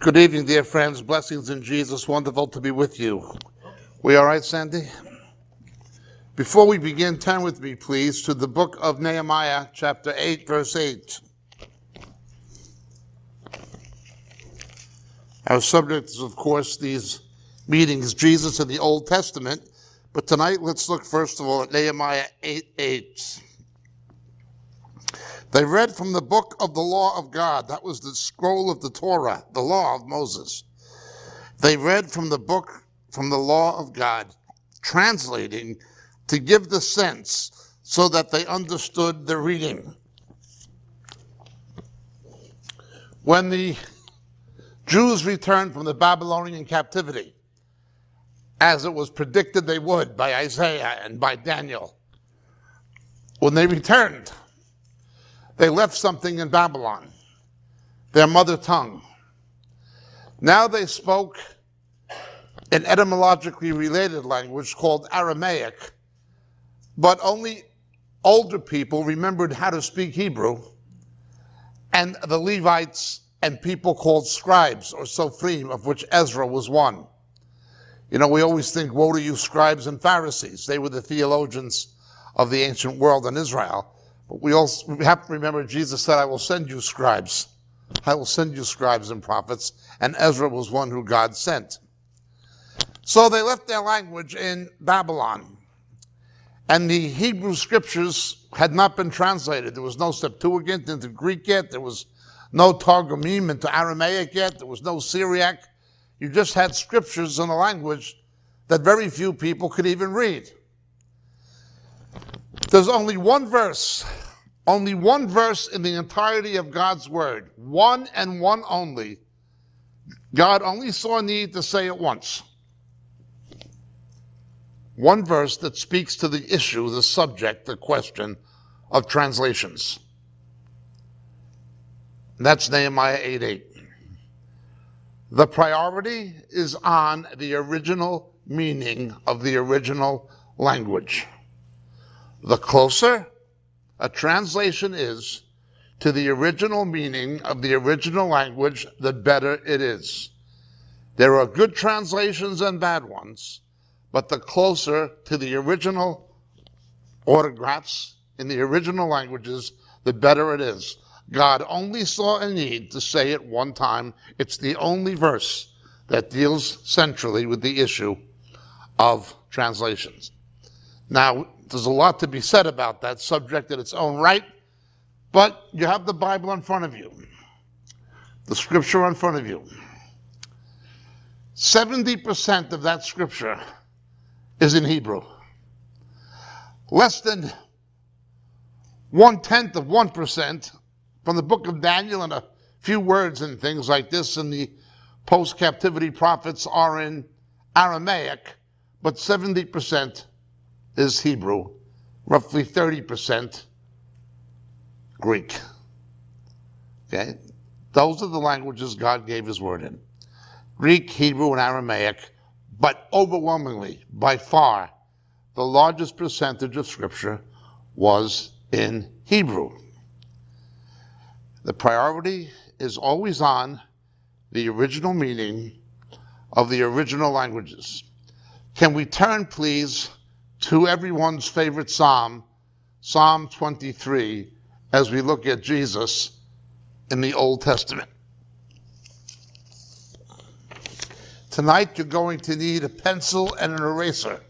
Good evening, dear friends. Blessings in Jesus. Wonderful to be with you. We all right, Sandy? Before we begin, turn with me, please, to the book of Nehemiah, chapter 8, verse 8. Our subject is, of course, these meetings, Jesus in the Old Testament. But tonight, let's look first of all at Nehemiah 8 8. They read from the book of the law of God. That was the scroll of the Torah, the law of Moses. They read from the book, from the law of God, translating to give the sense so that they understood the reading. When the Jews returned from the Babylonian captivity, as it was predicted they would by Isaiah and by Daniel, when they returned, they left something in Babylon, their mother tongue. Now they spoke an etymologically related language called Aramaic, but only older people remembered how to speak Hebrew, and the Levites and people called scribes or sophrim, of which Ezra was one. You know, we always think, woe to you, scribes and Pharisees. They were the theologians of the ancient world in Israel. But we also have to remember Jesus said, I will send you scribes. I will send you scribes and prophets. And Ezra was one who God sent. So they left their language in Babylon. And the Hebrew scriptures had not been translated. There was no Septuagint into Greek yet. There was no Targumim into Aramaic yet. There was no Syriac. You just had scriptures in a language that very few people could even read. There's only one verse, only one verse in the entirety of God's word, one and one only. God only saw need to say it once. One verse that speaks to the issue, the subject, the question of translations. That's Nehemiah 8 8. The priority is on the original meaning of the original language. The closer a translation is to the original meaning of the original language, the better it is. There are good translations and bad ones, but the closer to the original autographs in the original languages, the better it is. God only saw a need to say it one time. It's the only verse that deals centrally with the issue of translations. Now, there's a lot to be said about that subject in its own right, but you have the Bible in front of you, the scripture in front of you. 70% of that scripture is in Hebrew. Less than one tenth of 1% from the book of Daniel and a few words and things like this in the post captivity prophets are in Aramaic, but 70% is Hebrew, roughly 30% Greek. Okay? Those are the languages God gave his word in Greek, Hebrew, and Aramaic, but overwhelmingly, by far, the largest percentage of Scripture was in Hebrew. The priority is always on the original meaning of the original languages. Can we turn, please, to everyone's favorite psalm, Psalm 23, as we look at Jesus in the Old Testament. Tonight, you're going to need a pencil and an eraser,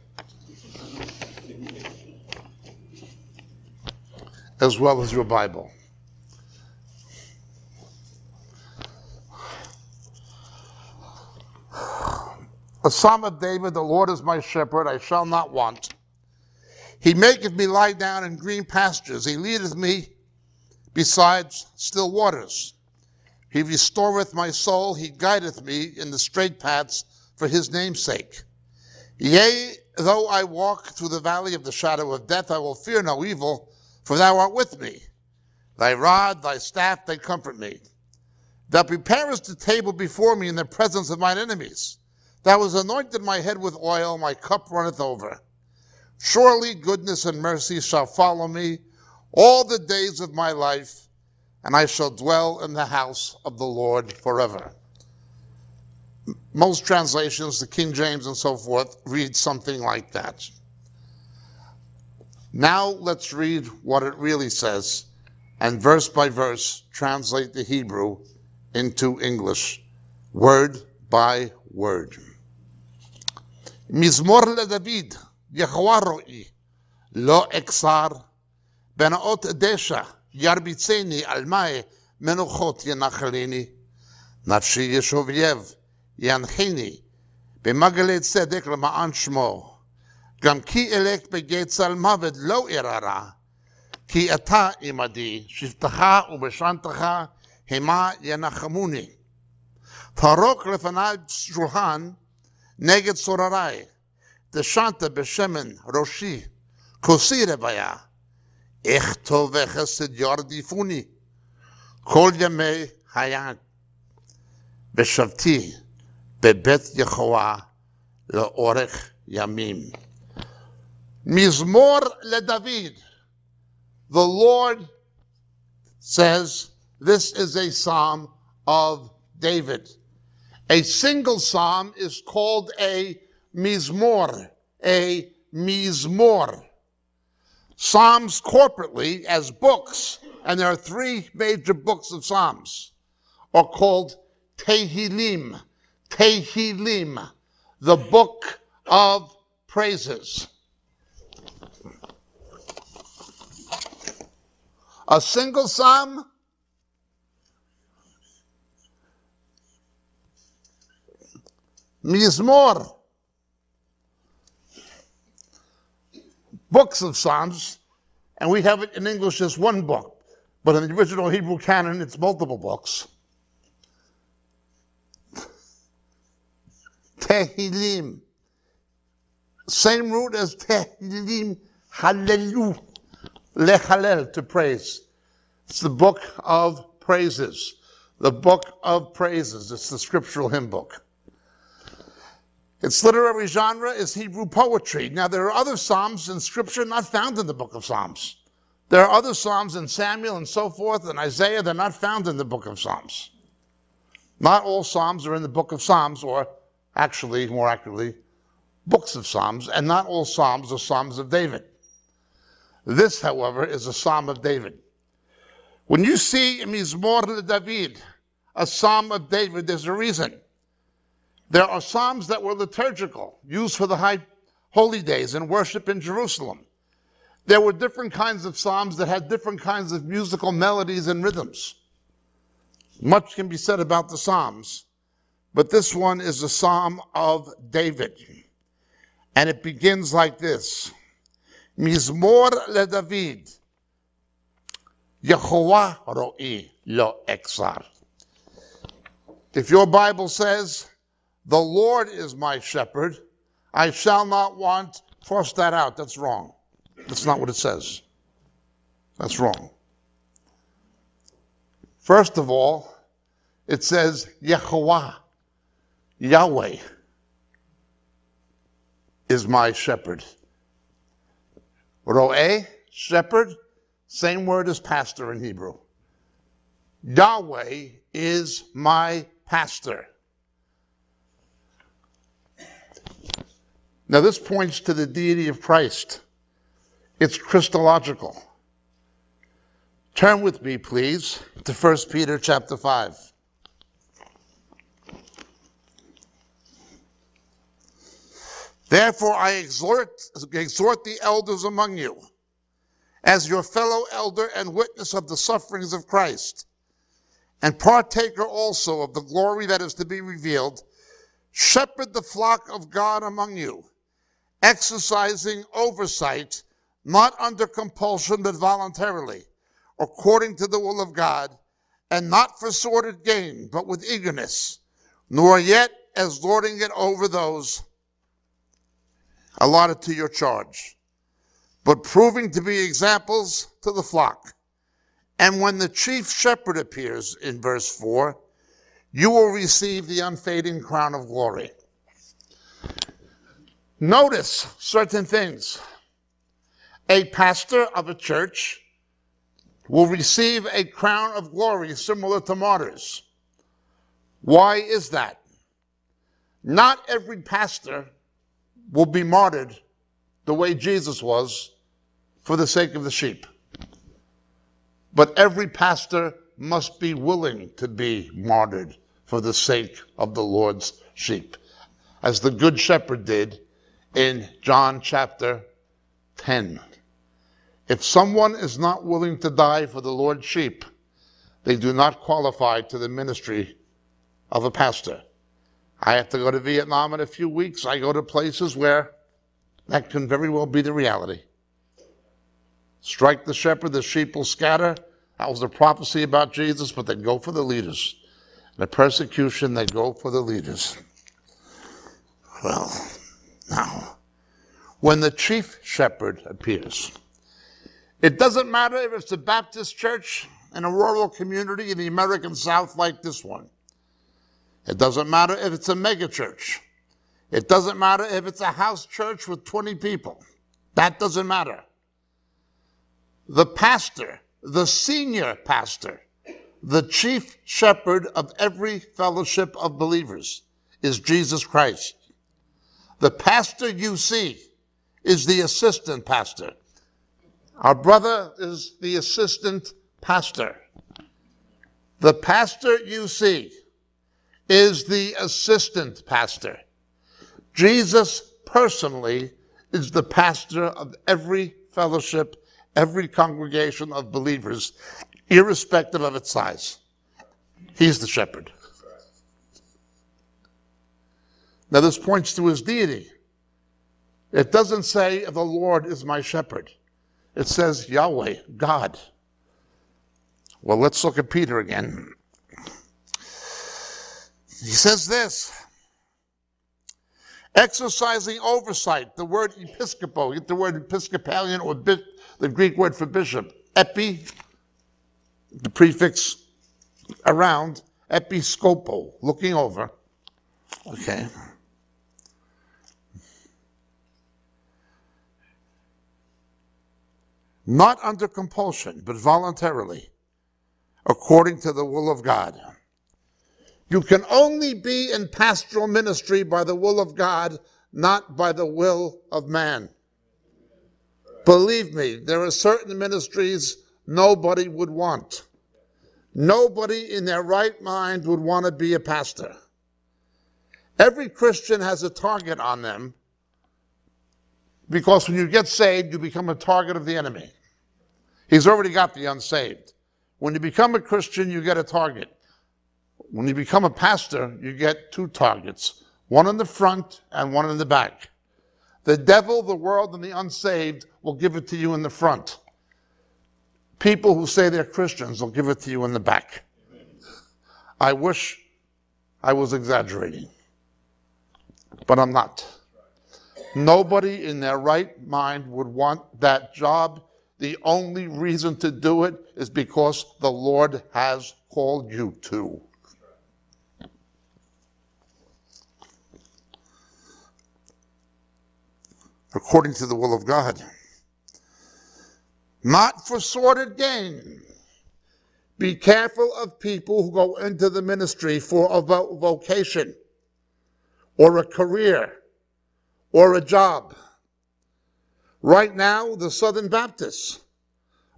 as well as your Bible. A psalm of David, the Lord is my shepherd, I shall not want. He maketh me lie down in green pastures. He leadeth me beside still waters. He restoreth my soul. He guideth me in the straight paths for his name's sake. Yea, though I walk through the valley of the shadow of death, I will fear no evil, for thou art with me. Thy rod, thy staff, they comfort me. Thou preparest a table before me in the presence of mine enemies. Thou hast anointed my head with oil, my cup runneth over. Surely goodness and mercy shall follow me all the days of my life, and I shall dwell in the house of the Lord forever. Most translations, the King James and so forth, read something like that. Now let's read what it really says and verse by verse translate the Hebrew into English, word by word. Mizmor le David. רואי, לא אקסר, בנאות דשא, ירביצני על מאי, מנוחות ינחלני. נפשי ישובייב, ינחני, במגלי צדק למען שמו. גם כי אלק בגיא צל מוות לא ארערה, כי אתה עמדי, שבטך ובשנתך המה ינחמוני. פרוק לפניי שולחן נגד צורריי, דשנת בשמן ראשי, כוסי רוויה. איך טוב וחסד ירדיפוני, כל ימי היד. ושבתי בבית יחואה לאורך ימים. מזמור לדוד. The Lord says this is a psalm of David. A single psalm is called a mizmor, a mizmor. Psalms corporately as books, and there are three major books of Psalms, are called Tehillim, Tehillim, the book of praises. A single psalm Mizmor. Books of Psalms, and we have it in English as one book, but in the original Hebrew canon, it's multiple books. Tehillim. Same root as Tehillim, Hallelu, Lechalel, to praise. It's the book of praises. The book of praises. It's the scriptural hymn book. Its literary genre is Hebrew poetry. Now, there are other Psalms in Scripture not found in the book of Psalms. There are other Psalms in Samuel and so forth, and Isaiah, they're not found in the book of Psalms. Not all Psalms are in the book of Psalms, or actually, more accurately, books of Psalms, and not all Psalms are Psalms of David. This, however, is a Psalm of David. When you see Mizmor David, a Psalm of David, there's a reason. There are psalms that were liturgical, used for the high holy days and worship in Jerusalem. There were different kinds of psalms that had different kinds of musical melodies and rhythms. Much can be said about the psalms, but this one is a psalm of David. And it begins like this. Mizmor le David. Yehovah ro'i lo exar. If your Bible says the Lord is my shepherd. I shall not want. Cross that out. That's wrong. That's not what it says. That's wrong. First of all, it says Yahweh, Yahweh is my shepherd. Roe, shepherd, same word as pastor in Hebrew. Yahweh is my pastor. Now, this points to the deity of Christ. It's Christological. Turn with me, please, to 1 Peter chapter 5. Therefore, I exhort, exhort the elders among you, as your fellow elder and witness of the sufferings of Christ, and partaker also of the glory that is to be revealed, shepherd the flock of God among you exercising oversight, not under compulsion, but voluntarily, according to the will of God, and not for sordid gain, but with eagerness, nor yet as lording it over those allotted to your charge, but proving to be examples to the flock. And when the chief shepherd appears in verse 4, you will receive the unfading crown of glory. Notice certain things. A pastor of a church will receive a crown of glory similar to martyrs. Why is that? Not every pastor will be martyred the way Jesus was for the sake of the sheep. But every pastor must be willing to be martyred for the sake of the Lord's sheep, as the Good Shepherd did in John chapter 10. If someone is not willing to die for the Lord's sheep, they do not qualify to the ministry of a pastor. I have to go to Vietnam in a few weeks. I go to places where that can very well be the reality. Strike the shepherd, the sheep will scatter. That was a prophecy about Jesus, but they go for the leaders. The persecution, they go for the leaders. Well, now, when the chief shepherd appears, it doesn't matter if it's a Baptist church in a rural community in the American South like this one. It doesn't matter if it's a megachurch. It doesn't matter if it's a house church with 20 people. That doesn't matter. The pastor, the senior pastor, the chief shepherd of every fellowship of believers is Jesus Christ. The pastor you see is the assistant pastor. Our brother is the assistant pastor. The pastor you see is the assistant pastor. Jesus personally is the pastor of every fellowship, every congregation of believers, irrespective of its size. He's the shepherd. Now, this points to his deity. It doesn't say, the Lord is my shepherd. It says, Yahweh, God. Well, let's look at Peter again. He says this exercising oversight, the word episcopo, get the word episcopalian or the Greek word for bishop, epi, the prefix around, episcopo, looking over. Okay. Not under compulsion, but voluntarily, according to the will of God you can only be in pastoral ministry by the will of God, not by the will of man. Believe me, there are certain ministries nobody would want. Nobody in their right mind would want to be a pastor. Every Christian has a target on them because when you get saved, you become a target of the enemy. He's already got the unsaved. When you become a Christian, you get a target. When you become a pastor, you get two targets one in the front and one in the back. The devil, the world, and the unsaved will give it to you in the front. People who say they're Christians will give it to you in the back. I wish I was exaggerating, but I'm not. Nobody in their right mind would want that job. The only reason to do it is because the Lord has called you to. according to the will of God. Not for sordid gain. Be careful of people who go into the ministry for a vocation or a career or a job. Right now, the Southern Baptists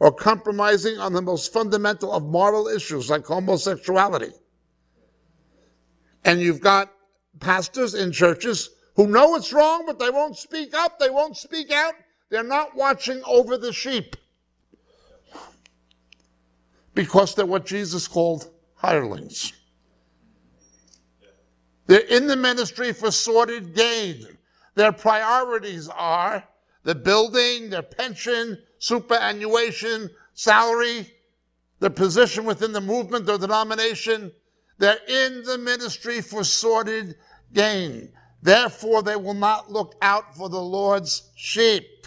are compromising on the most fundamental of moral issues like homosexuality. And you've got pastors in churches who know it's wrong, but they won't speak up, they won't speak out. They're not watching over the sheep because they're what Jesus called hirelings. They're in the ministry for sordid gain. Their priorities are the building, their pension, superannuation, salary, their position within the movement or denomination. They're in the ministry for sordid gain. Therefore, they will not look out for the Lord's sheep.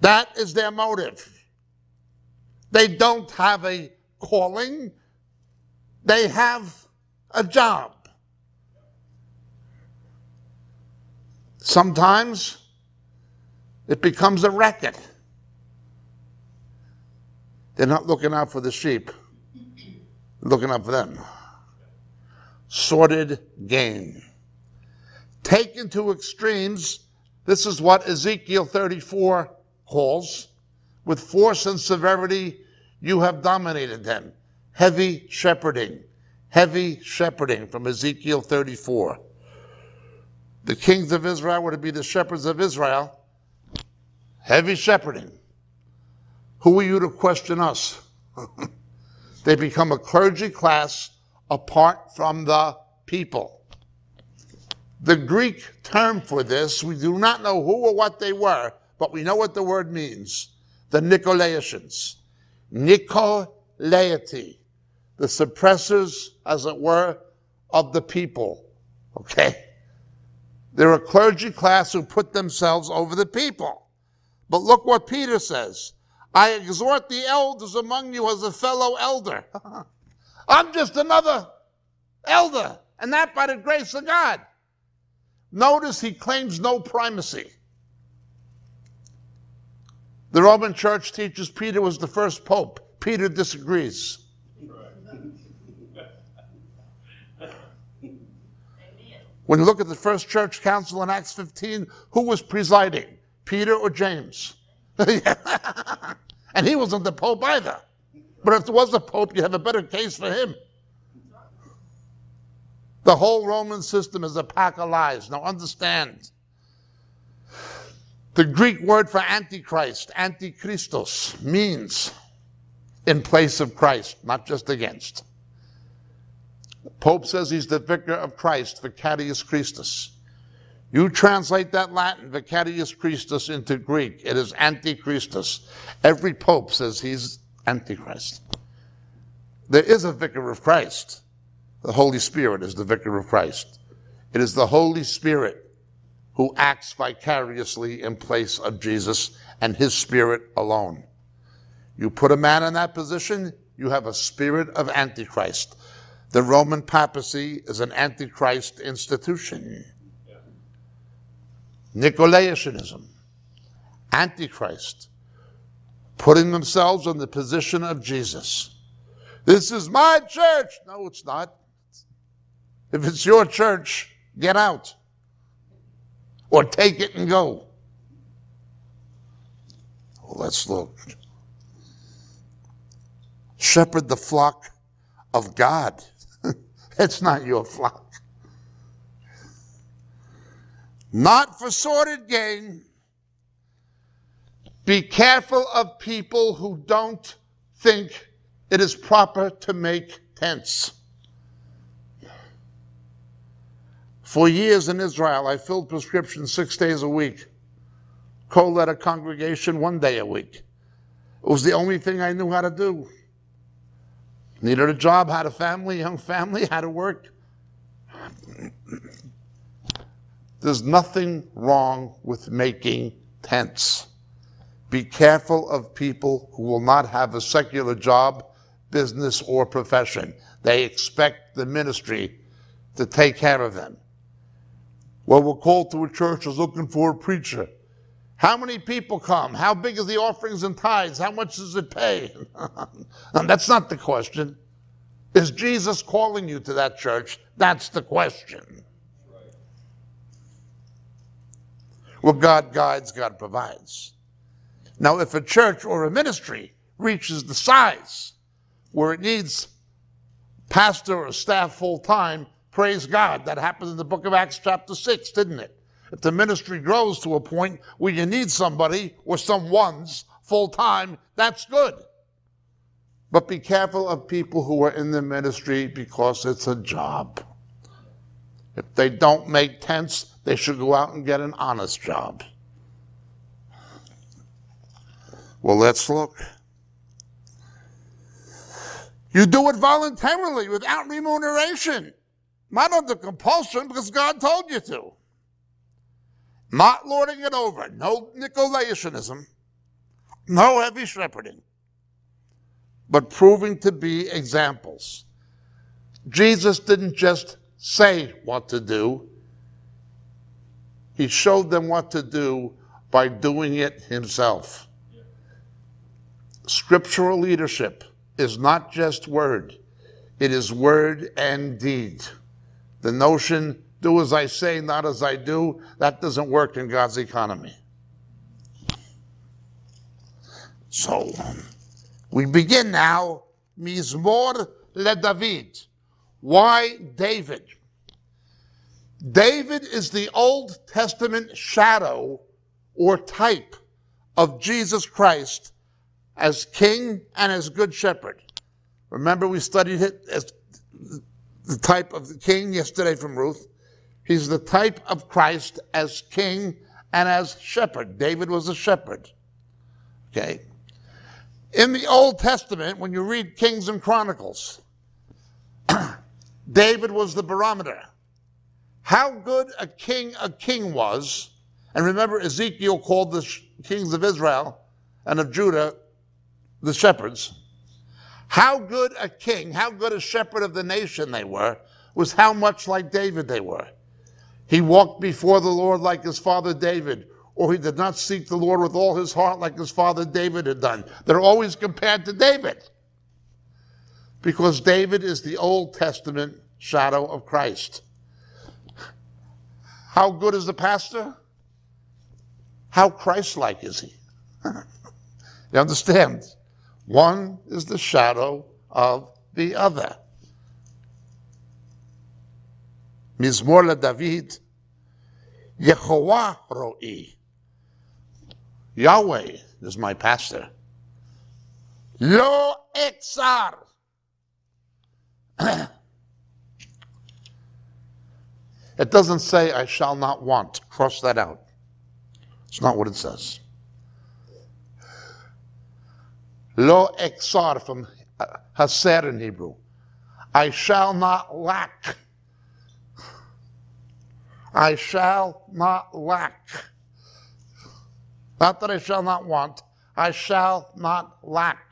That is their motive. They don't have a calling, they have a job. Sometimes it becomes a racket. They're not looking out for the sheep, looking out for them. Sordid gain. taken to extremes, this is what Ezekiel 34 calls. With force and severity, you have dominated them. Heavy shepherding. Heavy shepherding from Ezekiel 34. The kings of Israel were to be the shepherds of Israel. Heavy shepherding. Who are you to question us? they become a clergy class apart from the people. The Greek term for this, we do not know who or what they were, but we know what the word means. The Nicolaitans. Nicolaity. The suppressors, as it were, of the people. Okay? They're a clergy class who put themselves over the people. But look what Peter says. I exhort the elders among you as a fellow elder. I'm just another elder, and that by the grace of God. Notice he claims no primacy. The Roman Church teaches Peter was the first pope. Peter disagrees. When you look at the first church council in Acts 15, who was presiding? Peter or James? and he wasn't the pope either. But if there was a pope, you have a better case for him. The whole Roman system is a pack of lies. Now understand. The Greek word for Antichrist, Antichristos, means in place of Christ, not just against. Pope says he's the vicar of Christ, Vicarius Christus. You translate that Latin, Vicarius Christus, into Greek, it is Antichristus. Every Pope says he's Antichrist. There is a vicar of Christ. The Holy Spirit is the vicar of Christ. It is the Holy Spirit who acts vicariously in place of Jesus and his spirit alone. You put a man in that position, you have a spirit of Antichrist. The Roman papacy is an Antichrist institution. Nicolaitanism, Antichrist, putting themselves in the position of Jesus. This is my church. No, it's not. If it's your church, get out or take it and go. Well, let's look. Shepherd the flock of God. It's not your flock. Not for sordid gain. Be careful of people who don't think it is proper to make tents. For years in Israel, I filled prescriptions six days a week, co-led a congregation one day a week. It was the only thing I knew how to do. Needed a job, had a family, young family, had to work. There's nothing wrong with making tents. Be careful of people who will not have a secular job, business, or profession. They expect the ministry to take care of them. Well, we're called to a church is looking for a preacher. How many people come? How big is the offerings and tithes? How much does it pay? and that's not the question. Is Jesus calling you to that church? That's the question. Well, God guides, God provides. Now, if a church or a ministry reaches the size where it needs pastor or staff full time, Praise God. That happened in the book of Acts, chapter 6, didn't it? If the ministry grows to a point where you need somebody or some ones full time, that's good. But be careful of people who are in the ministry because it's a job. If they don't make tents, they should go out and get an honest job. Well, let's look. You do it voluntarily without remuneration. Not under compulsion because God told you to. Not lording it over. No Nicolaitanism. No heavy shepherding. But proving to be examples. Jesus didn't just say what to do. He showed them what to do by doing it himself. Scriptural leadership is not just word, it is word and deed the notion do as I say, not as I do, that doesn't work in God's economy. So, we begin now, Mizmor le David. Why David? David is the Old Testament shadow or type of Jesus Christ as king and as good shepherd. Remember, we studied it as the type of the king yesterday from Ruth. He's the type of Christ as king and as shepherd. David was a shepherd. Okay. In the Old Testament, when you read Kings and Chronicles, David was the barometer. How good a king a king was, and remember Ezekiel called the kings of Israel and of Judah the shepherds. How good a king, how good a shepherd of the nation they were, was how much like David they were. He walked before the Lord like his father David, or he did not seek the Lord with all his heart like his father David had done. They're always compared to David because David is the Old Testament shadow of Christ. How good is the pastor? How Christ like is he? you understand? One is the shadow of the other. Mizmor David, Yehovah ro'i. Yahweh is my pastor. Lo exar. it doesn't say, I shall not want. Cross that out. It's not what it says. Lo exar from uh, Haser in Hebrew. I shall not lack. I shall not lack. Not that I shall not want, I shall not lack.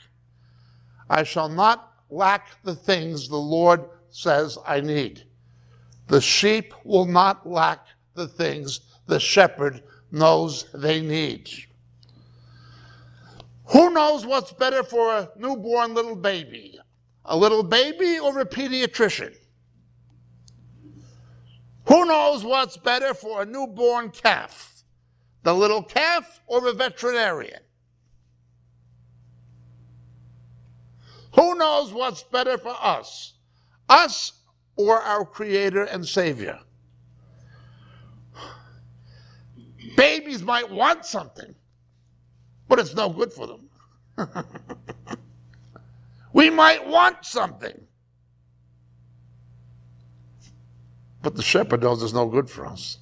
I shall not lack the things the Lord says I need. The sheep will not lack the things the shepherd knows they need. Who knows what's better for a newborn little baby? A little baby or a pediatrician? Who knows what's better for a newborn calf? The little calf or a veterinarian? Who knows what's better for us? Us or our Creator and Savior? Babies might want something, but it's no good for them. we might want something, but the shepherd knows it's no good for us.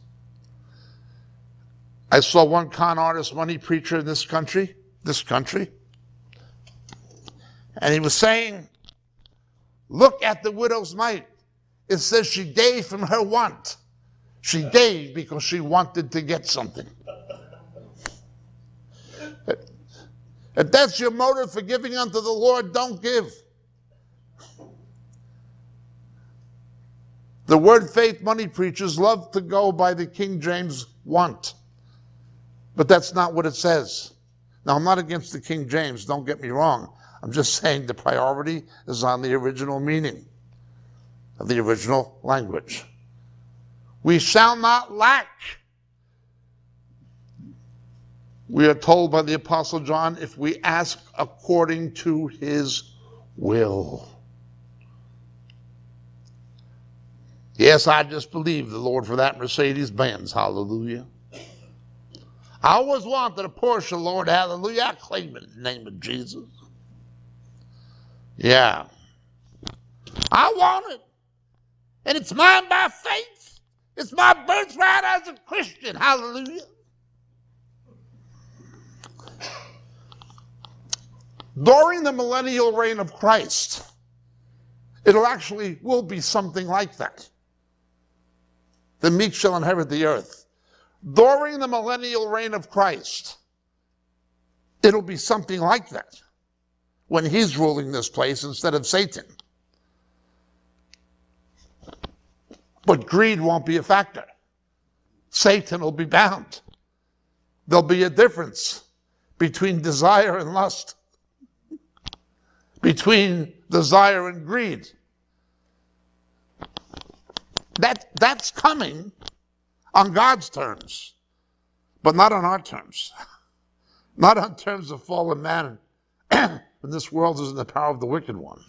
I saw one con artist, money preacher in this country, this country, and he was saying, Look at the widow's mite. It says she gave from her want. She gave because she wanted to get something. If that's your motive for giving unto the Lord, don't give. The word faith money preachers love to go by the King James want. But that's not what it says. Now, I'm not against the King James, don't get me wrong. I'm just saying the priority is on the original meaning of the original language. We shall not lack. We are told by the Apostle John if we ask according to his will. Yes, I just believe the Lord for that Mercedes Benz. Hallelujah. I always wanted a Porsche, Lord. Hallelujah. I claim it in the name of Jesus. Yeah. I want it. And it's mine by faith. It's my birthright as a Christian. Hallelujah. During the millennial reign of Christ, it'll actually will be something like that. The meek shall inherit the earth. During the millennial reign of Christ, it'll be something like that when he's ruling this place instead of Satan. But greed won't be a factor. Satan will be bound. There'll be a difference between desire and lust, between desire and greed. That, that's coming on God's terms, but not on our terms. Not on terms of fallen man. and this world is in the power of the wicked one.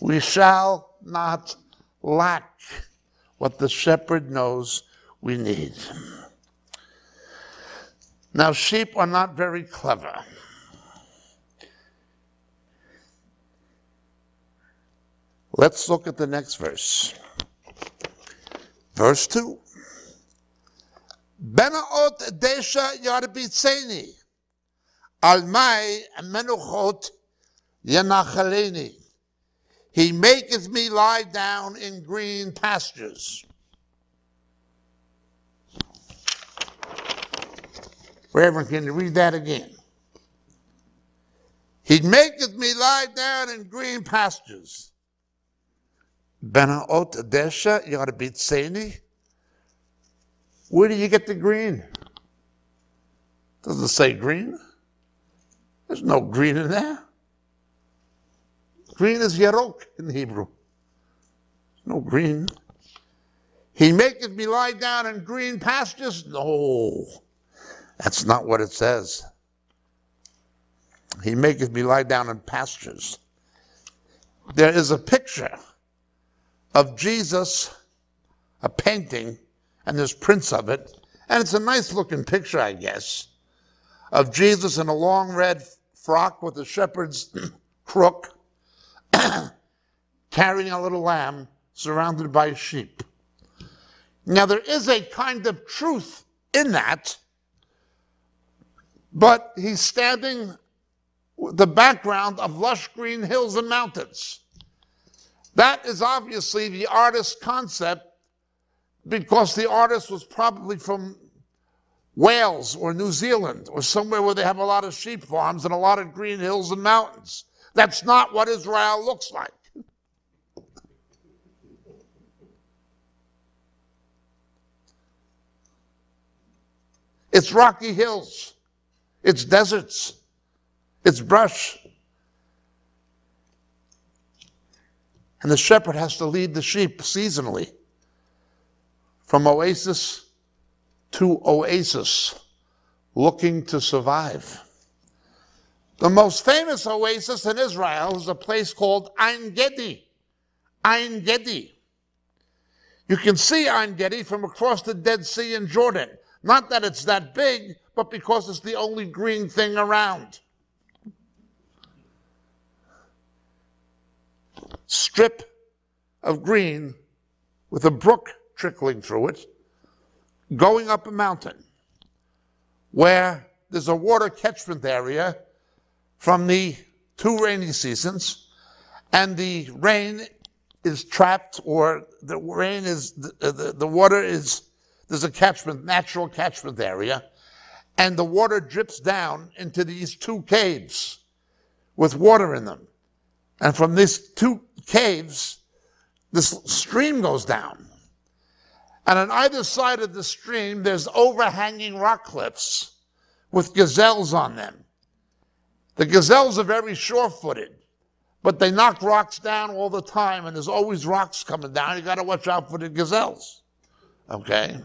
We shall not lack what the shepherd knows we need. Now, sheep are not very clever. Let's look at the next verse. Verse 2. Benaot desha yarbitzeni, al mai menuchot yenachaleni. He maketh me lie down in green pastures. Reverend, can you read that again? He maketh me lie down in green pastures. Benaot desha you got to beat yarbitzeni. Where do you get the green? Does it say green? There's no green in there. Green is yerok in Hebrew. No green. He maketh me lie down in green pastures? No, that's not what it says. He maketh me lie down in pastures. There is a picture of Jesus, a painting, and there's prints of it. And it's a nice looking picture, I guess, of Jesus in a long red frock with a shepherd's crook, carrying a little lamb surrounded by sheep. Now, there is a kind of truth in that, but he's standing with the background of lush green hills and mountains. That is obviously the artist's concept because the artist was probably from Wales or New Zealand or somewhere where they have a lot of sheep farms and a lot of green hills and mountains. That's not what Israel looks like. It's rocky hills, it's deserts, it's brush. And the shepherd has to lead the sheep seasonally from oasis to oasis, looking to survive. The most famous oasis in Israel is a place called Ein Gedi. Ein Gedi. You can see Ein Gedi from across the Dead Sea in Jordan. Not that it's that big, but because it's the only green thing around. Strip of green with a brook trickling through it, going up a mountain where there's a water catchment area from the two rainy seasons, and the rain is trapped, or the rain is, the, uh, the, the water is, there's a catchment, natural catchment area, and the water drips down into these two caves with water in them. And from these two caves, this stream goes down. And on either side of the stream, there's overhanging rock cliffs with gazelles on them. The gazelles are very sure footed, but they knock rocks down all the time, and there's always rocks coming down. You got to watch out for the gazelles. Okay?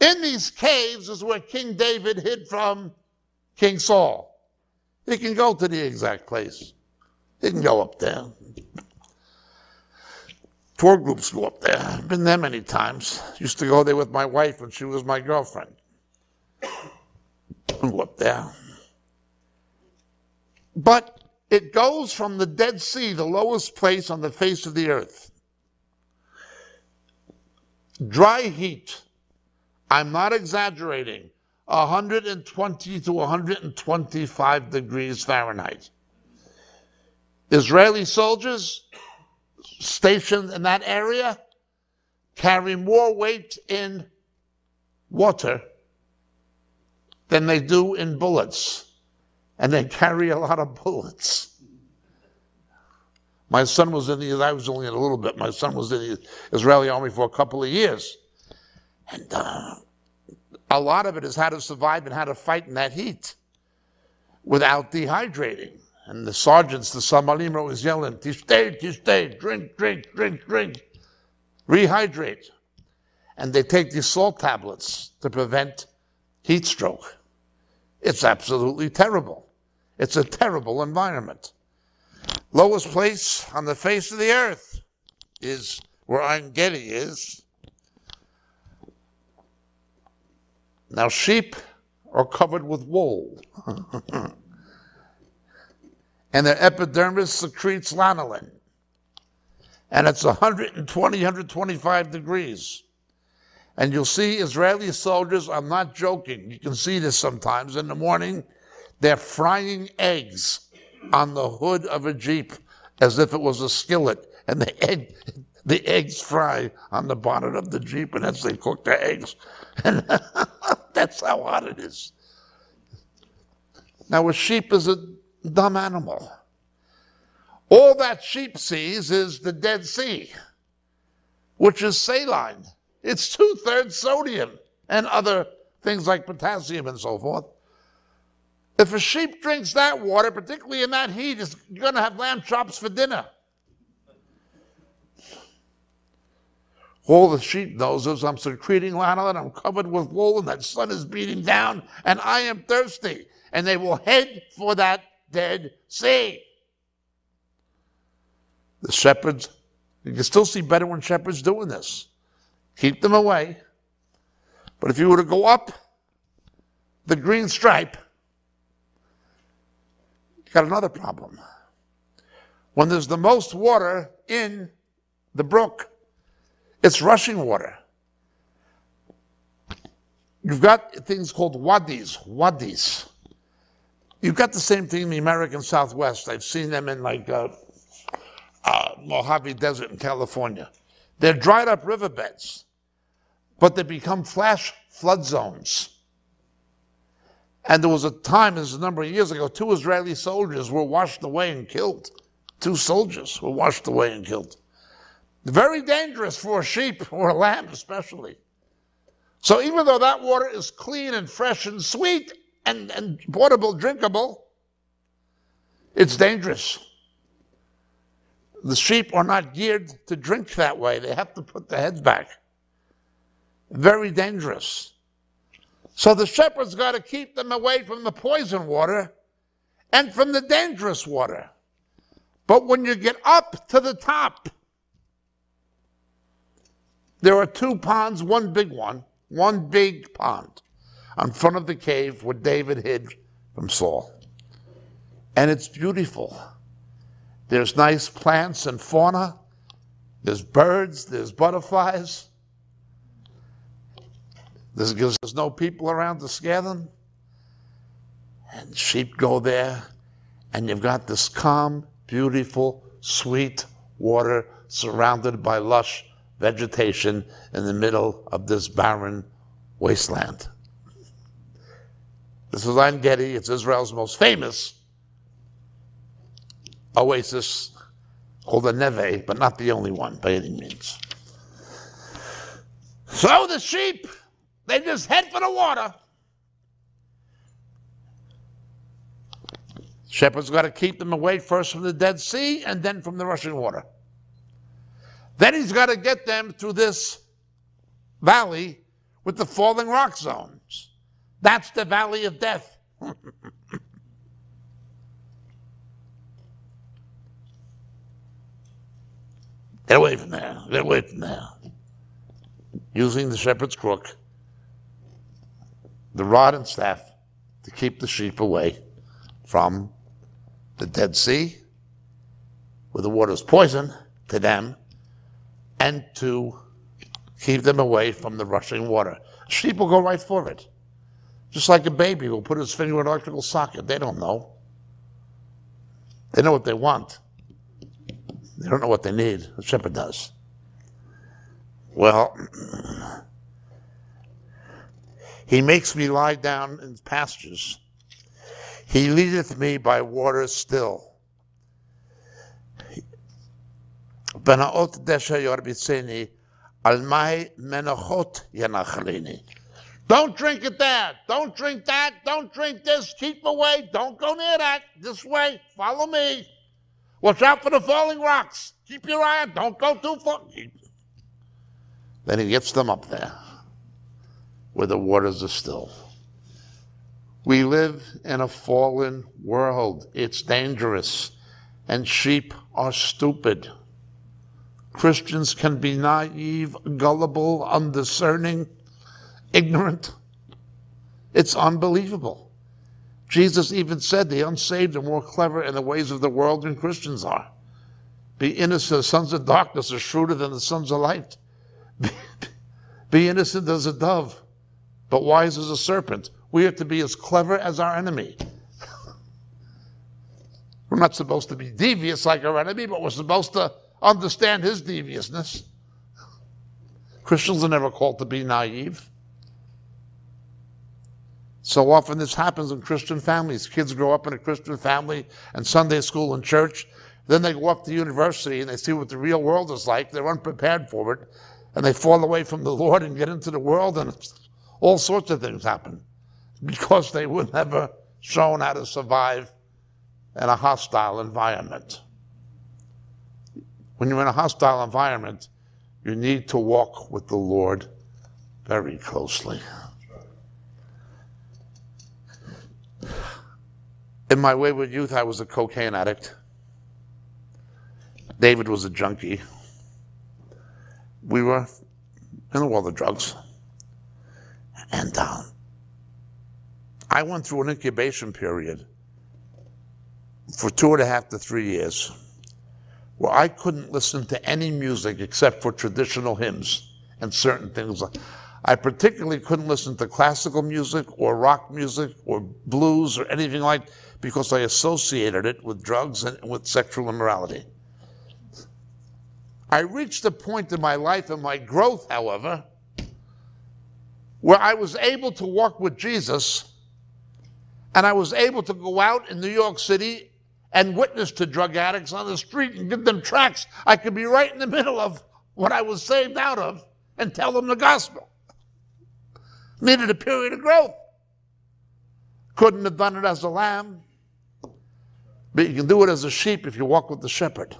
In these caves is where King David hid from King Saul. He can go to the exact place, he can go up there. Tour groups go up there. I've been there many times. Used to go there with my wife when she was my girlfriend. go up there. But it goes from the Dead Sea, the lowest place on the face of the earth. Dry heat, I'm not exaggerating, 120 to 125 degrees Fahrenheit. Israeli soldiers stationed in that area carry more weight in water than they do in bullets. And they carry a lot of bullets. My son was in the, I was only in a little bit, my son was in the Israeli army for a couple of years. And uh, a lot of it is how to survive and how to fight in that heat without dehydrating. And the sergeants, the Samalim, were always yelling, Tishtay, Tishtay, drink, drink, drink, drink. rehydrate. And they take these salt tablets to prevent heat stroke. It's absolutely terrible. It's a terrible environment. Lowest place on the face of the earth is where Ein Gedi is. Now, sheep are covered with wool, and their epidermis secretes lanolin. And it's 120, 125 degrees. And you'll see Israeli soldiers, I'm not joking, you can see this sometimes in the morning, they're frying eggs on the hood of a Jeep as if it was a skillet. And the egg, the eggs fry on the bonnet of the Jeep, and as they cook the eggs. And that's how hot it is. Now, a sheep is a dumb animal. All that sheep sees is the Dead Sea, which is saline. It's two thirds sodium and other things like potassium and so forth. If a sheep drinks that water, particularly in that heat, it's going to have lamb chops for dinner. All the sheep knows is I'm secreting lanolin, I'm covered with wool, and that sun is beating down, and I am thirsty. And they will head for that dead sea. The shepherds, you can still see Bedouin shepherds doing this. Keep them away. But if you were to go up the green stripe, you got another problem. When there's the most water in the brook, it's rushing water. You've got things called wadis, wadis. You've got the same thing in the American Southwest. I've seen them in like uh, uh, Mojave Desert in California. They're dried up riverbeds, but they become flash flood zones. And there was a time, this is a number of years ago, two Israeli soldiers were washed away and killed. Two soldiers were washed away and killed. Very dangerous for a sheep or a lamb, especially. So even though that water is clean and fresh and sweet and, and potable, drinkable, it's dangerous. The sheep are not geared to drink that way. They have to put their heads back. Very dangerous. So the shepherd's got to keep them away from the poison water and from the dangerous water. But when you get up to the top, there are two ponds, one big one, one big pond in front of the cave where David hid from Saul. And it's beautiful. There's nice plants and fauna. There's birds, there's butterflies. There's, there's no people around to scare them. And sheep go there, and you've got this calm, beautiful, sweet water surrounded by lush vegetation in the middle of this barren wasteland. This is Ein Gedi. It's Israel's most famous oasis called the Neve, but not the only one by any means. So the sheep, they just head for the water. Shepherds got to keep them away first from the Dead Sea and then from the rushing water. Then he's got to get them through this valley with the falling rock zones. That's the valley of death. Get away from there. Get away from there. Using the shepherd's crook, the rod and staff to keep the sheep away from the Dead Sea, where the water is poison to them, and to keep them away from the rushing water. Sheep will go right for it. Just like a baby will put his finger in an electrical socket. They don't know. They know what they want. They don't know what they need. The shepherd does. Well, he makes me lie down in pastures. He leadeth me by waters still. Benaot desha yorbitseni, menachot yanachalini. Don't drink it there. Don't drink that. Don't drink this. Keep away. Don't go near that. This way. Follow me. Watch out for the falling rocks. Keep your eye on. Don't go too far. Then he gets them up there where the waters are still. We live in a fallen world. It's dangerous, and sheep are stupid. Christians can be naive, gullible, undiscerning, ignorant. It's unbelievable. Jesus even said the unsaved are more clever in the ways of the world than Christians are. Be innocent, the sons of darkness are shrewder than the sons of light. Be, be innocent as a dove, but wise as a serpent. We are to be as clever as our enemy. we're not supposed to be devious like our enemy, but we're supposed to understand his deviousness. Christians are never called to be naive. So often this happens in Christian families. Kids grow up in a Christian family and Sunday school and church. Then they go up to university and they see what the real world is like. They're unprepared for it. And they fall away from the Lord and get into the world, and all sorts of things happen because they were never shown how to survive in a hostile environment. When you're in a hostile environment, you need to walk with the Lord very closely. In my wayward youth, I was a cocaine addict. David was a junkie. We were in the world of drugs. And um, I went through an incubation period for two and a half to three years where I couldn't listen to any music except for traditional hymns and certain things. I particularly couldn't listen to classical music or rock music or blues or anything like because I associated it with drugs and with sexual immorality. I reached a point in my life and my growth, however, where I was able to walk with Jesus and I was able to go out in New York City and witness to drug addicts on the street and give them tracts I could be right in the middle of what I was saved out of and tell them the gospel. Needed a period of growth. Couldn't have done it as a lamb. But you can do it as a sheep if you walk with the shepherd.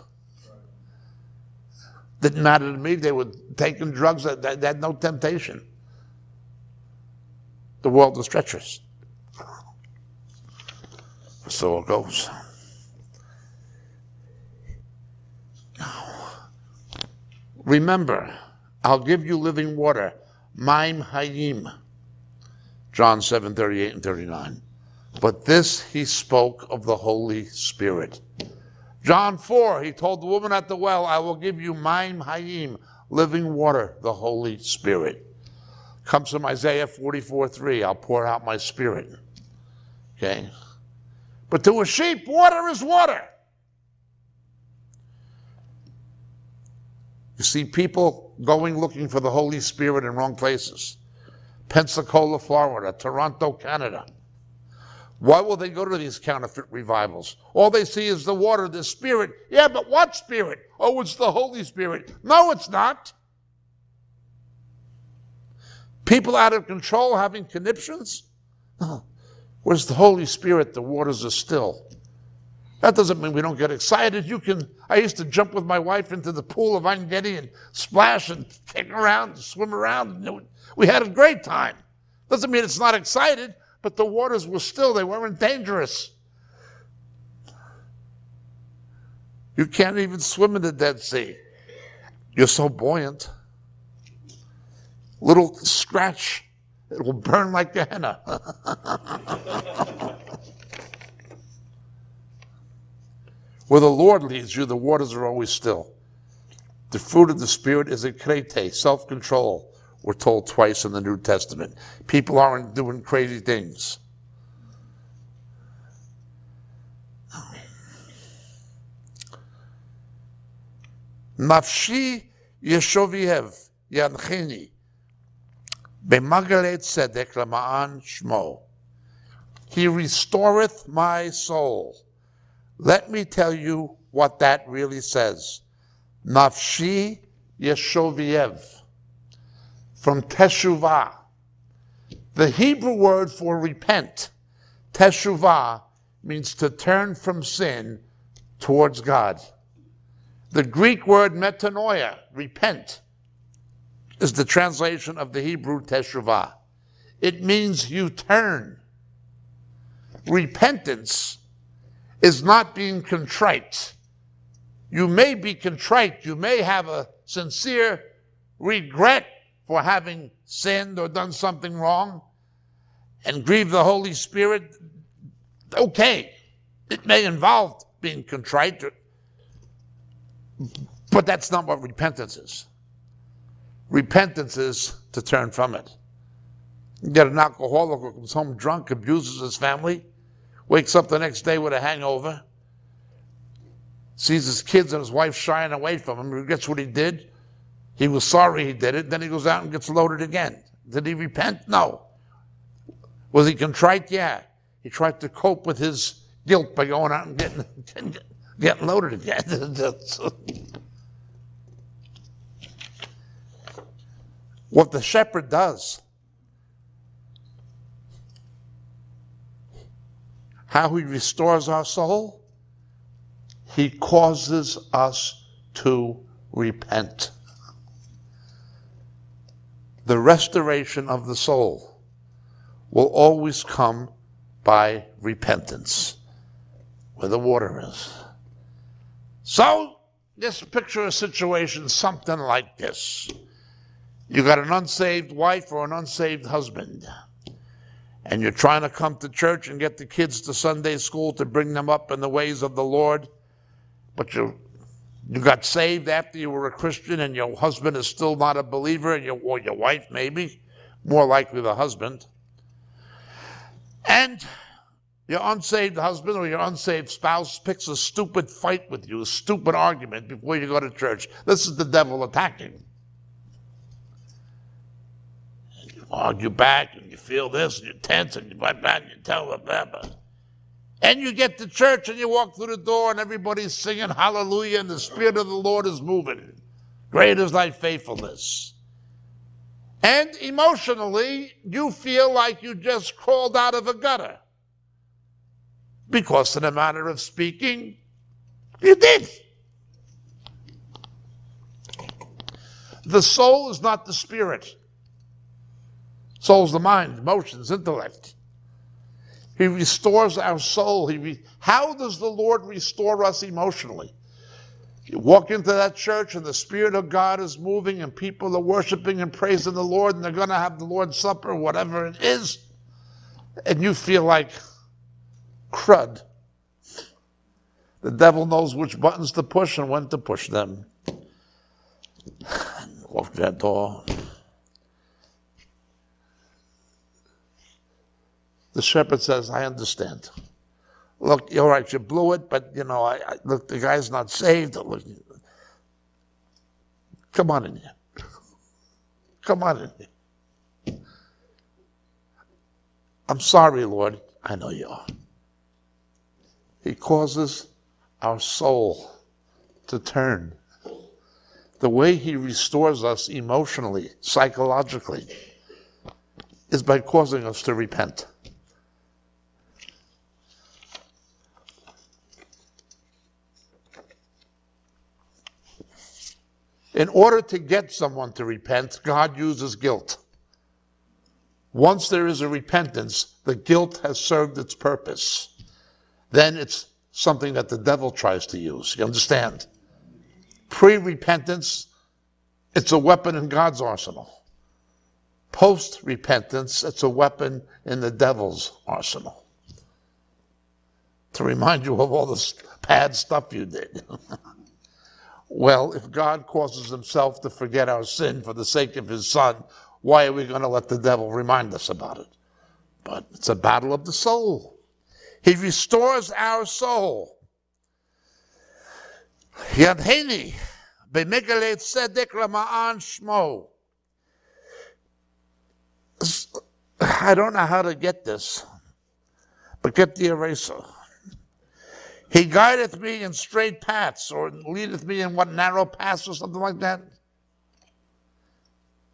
Didn't matter to me. They were taking drugs that had no temptation. The world is treacherous. So it goes. Now, remember, I'll give you living water. Maim Hayim. John 7, 38 and 39. But this he spoke of the Holy Spirit. John 4, he told the woman at the well, I will give you Maim Hayim, living water, the Holy Spirit. Comes from Isaiah 44, 3, I'll pour out my spirit. Okay? But to a sheep, water is water. You see people going looking for the Holy Spirit in wrong places. Pensacola, Florida, Toronto, Canada. Why will they go to these counterfeit revivals? All they see is the water, the Spirit. Yeah, but what Spirit? Oh, it's the Holy Spirit. No, it's not. People out of control having conniptions? Where's the Holy Spirit? The waters are still. That doesn't mean we don't get excited. You can. I used to jump with my wife into the pool of Engedi and splash and kick around, and swim around. We had a great time. Doesn't mean it's not excited but the waters were still, they weren't dangerous. You can't even swim in the Dead Sea. You're so buoyant. Little scratch, it will burn like Gehenna. Where the Lord leads you, the waters are always still. The fruit of the Spirit is enkrateia, self control. We're told twice in the New Testament. People aren't doing crazy things. Nafshi Yeshoviev Yanchini B'magalet Tzedek Lama'an Shmo. He restoreth my soul. Let me tell you what that really says. Nafshi Yeshoviev from teshuvah. The Hebrew word for repent, teshuvah, means to turn from sin towards God. The Greek word metanoia, repent, is the translation of the Hebrew teshuvah. It means you turn. Repentance is not being contrite. You may be contrite. You may have a sincere regret for having sinned or done something wrong and grieve the Holy Spirit. Okay, it may involve being contrite, but that's not what repentance is. Repentance is to turn from it. You get an alcoholic who comes home drunk, abuses his family, wakes up the next day with a hangover, sees his kids and his wife shying away from him, regrets what he did. He was sorry he did it. Then he goes out and gets loaded again. Did he repent? No. Was he contrite? Yeah. He tried to cope with his guilt by going out and getting, getting loaded again. what the shepherd does how he restores our soul? He causes us to repent. The restoration of the soul will always come by repentance, where the water is. So, just picture a situation something like this. You got an unsaved wife or an unsaved husband and you're trying to come to church and get the kids to Sunday school to bring them up in the ways of the Lord, but you you got saved after you were a Christian and your husband is still not a believer, and your, or your wife maybe, more likely the husband. And your unsaved husband or your unsaved spouse picks a stupid fight with you, a stupid argument before you go to church. This is the devil attacking. And you argue back and you feel this and you're tense and you blah, blah, and you tell them blah. And you get to church and you walk through the door and everybody's singing hallelujah and the Spirit of the Lord is moving. Great is thy faithfulness. And emotionally, you feel like you just crawled out of a gutter. Because, in a manner of speaking, you did. The soul is not the spirit. Soul's the mind, emotions, intellect. He restores our soul. He re- How does the Lord restore us emotionally? You walk into that church and the Spirit of God is moving and people are worshiping and praising the Lord and they're going to have the Lord's Supper, whatever it is, and you feel like crud. The devil knows which buttons to push and when to push them. Walk that door. The shepherd says, I understand. Look, you're right, you blew it, but you know, I, I look, the guy's not saved. Look, come on in here. Come on in here. I'm sorry, Lord. I know you are. He causes our soul to turn. The way He restores us emotionally, psychologically, is by causing us to repent. In order to get someone to repent, God uses guilt. Once there is a repentance, the guilt has served its purpose. Then it's something that the devil tries to use. You understand? Pre repentance, it's a weapon in God's arsenal. Post repentance, it's a weapon in the devil's arsenal. To remind you of all the bad stuff you did. Well, if God causes himself to forget our sin for the sake of his son, why are we going to let the devil remind us about it? But it's a battle of the soul. He restores our soul. Yadheni, b'migale tzedek rama'an shmo. I don't know how to get this, but get the eraser. He guideth me in straight paths, or leadeth me in what narrow paths, or something like that.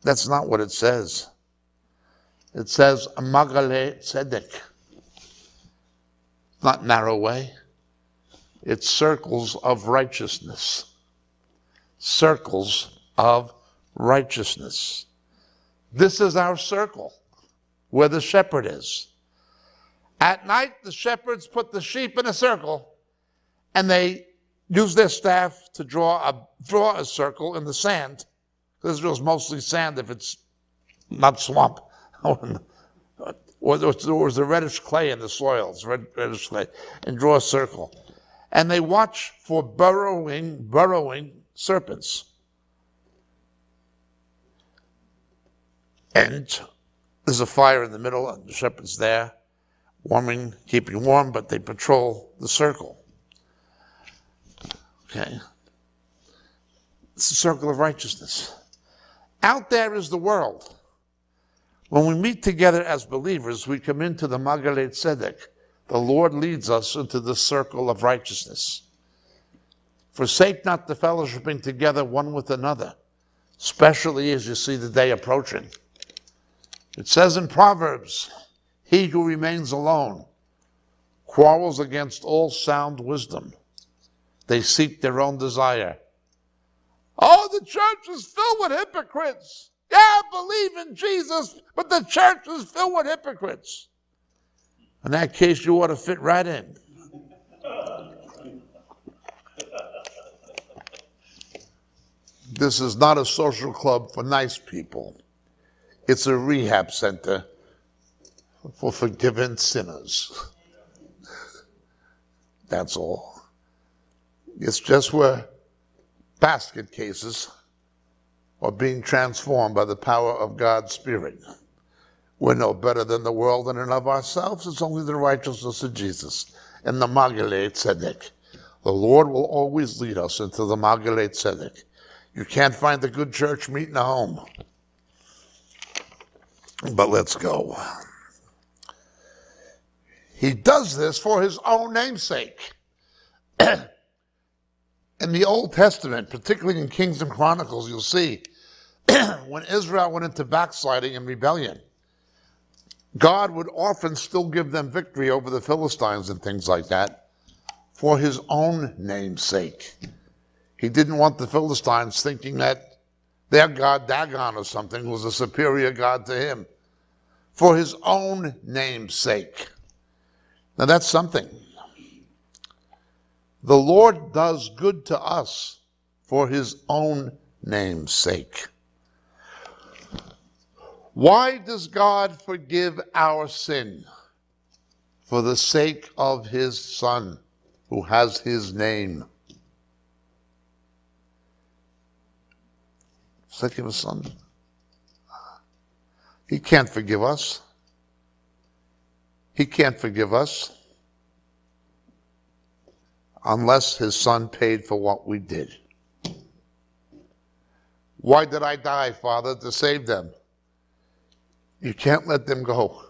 That's not what it says. It says Magale Tzedek. Not narrow way. It's circles of righteousness. Circles of righteousness. This is our circle where the shepherd is. At night, the shepherds put the sheep in a circle and they use their staff to draw a, draw a circle in the sand. Israel's mostly sand if it's not swamp. or there was a reddish clay in the soil, it's red, reddish clay, and draw a circle. And they watch for burrowing, burrowing serpents. And there's a fire in the middle, and the shepherd's there, warming, keeping warm, but they patrol the circle. Okay? It's the circle of righteousness. Out there is the world. When we meet together as believers, we come into the Magalet Tzedek. The Lord leads us into the circle of righteousness. Forsake not the fellowshipping together one with another, especially as you see the day approaching. It says in Proverbs, he who remains alone quarrels against all sound wisdom. They seek their own desire. Oh, the church is filled with hypocrites. Yeah, I believe in Jesus, but the church is filled with hypocrites. In that case, you ought to fit right in. This is not a social club for nice people. It's a rehab center for forgiven sinners. That's all. It's just where basket cases are being transformed by the power of God's Spirit. We're no better than the world in and of ourselves. It's only the righteousness of Jesus and the Magalet Tzedek. The Lord will always lead us into the Magalet Tzedek. You can't find the good church meeting a home. But let's go. He does this for his own namesake. in the Old Testament, particularly in Kings and Chronicles, you'll see when Israel went into backsliding and rebellion, God would often still give them victory over the Philistines and things like that for his own name's sake. He didn't want the Philistines thinking that their God, Dagon or something, was a superior God to him for his own name's sake. Now that's something. The Lord does good to us for his own name's sake. Why does God forgive our sin? For the sake of his Son, who has his name. Sake of his Son. He can't forgive us. He can't forgive us unless his son paid for what we did. Why did I die, Father? To save them. You can't let them go.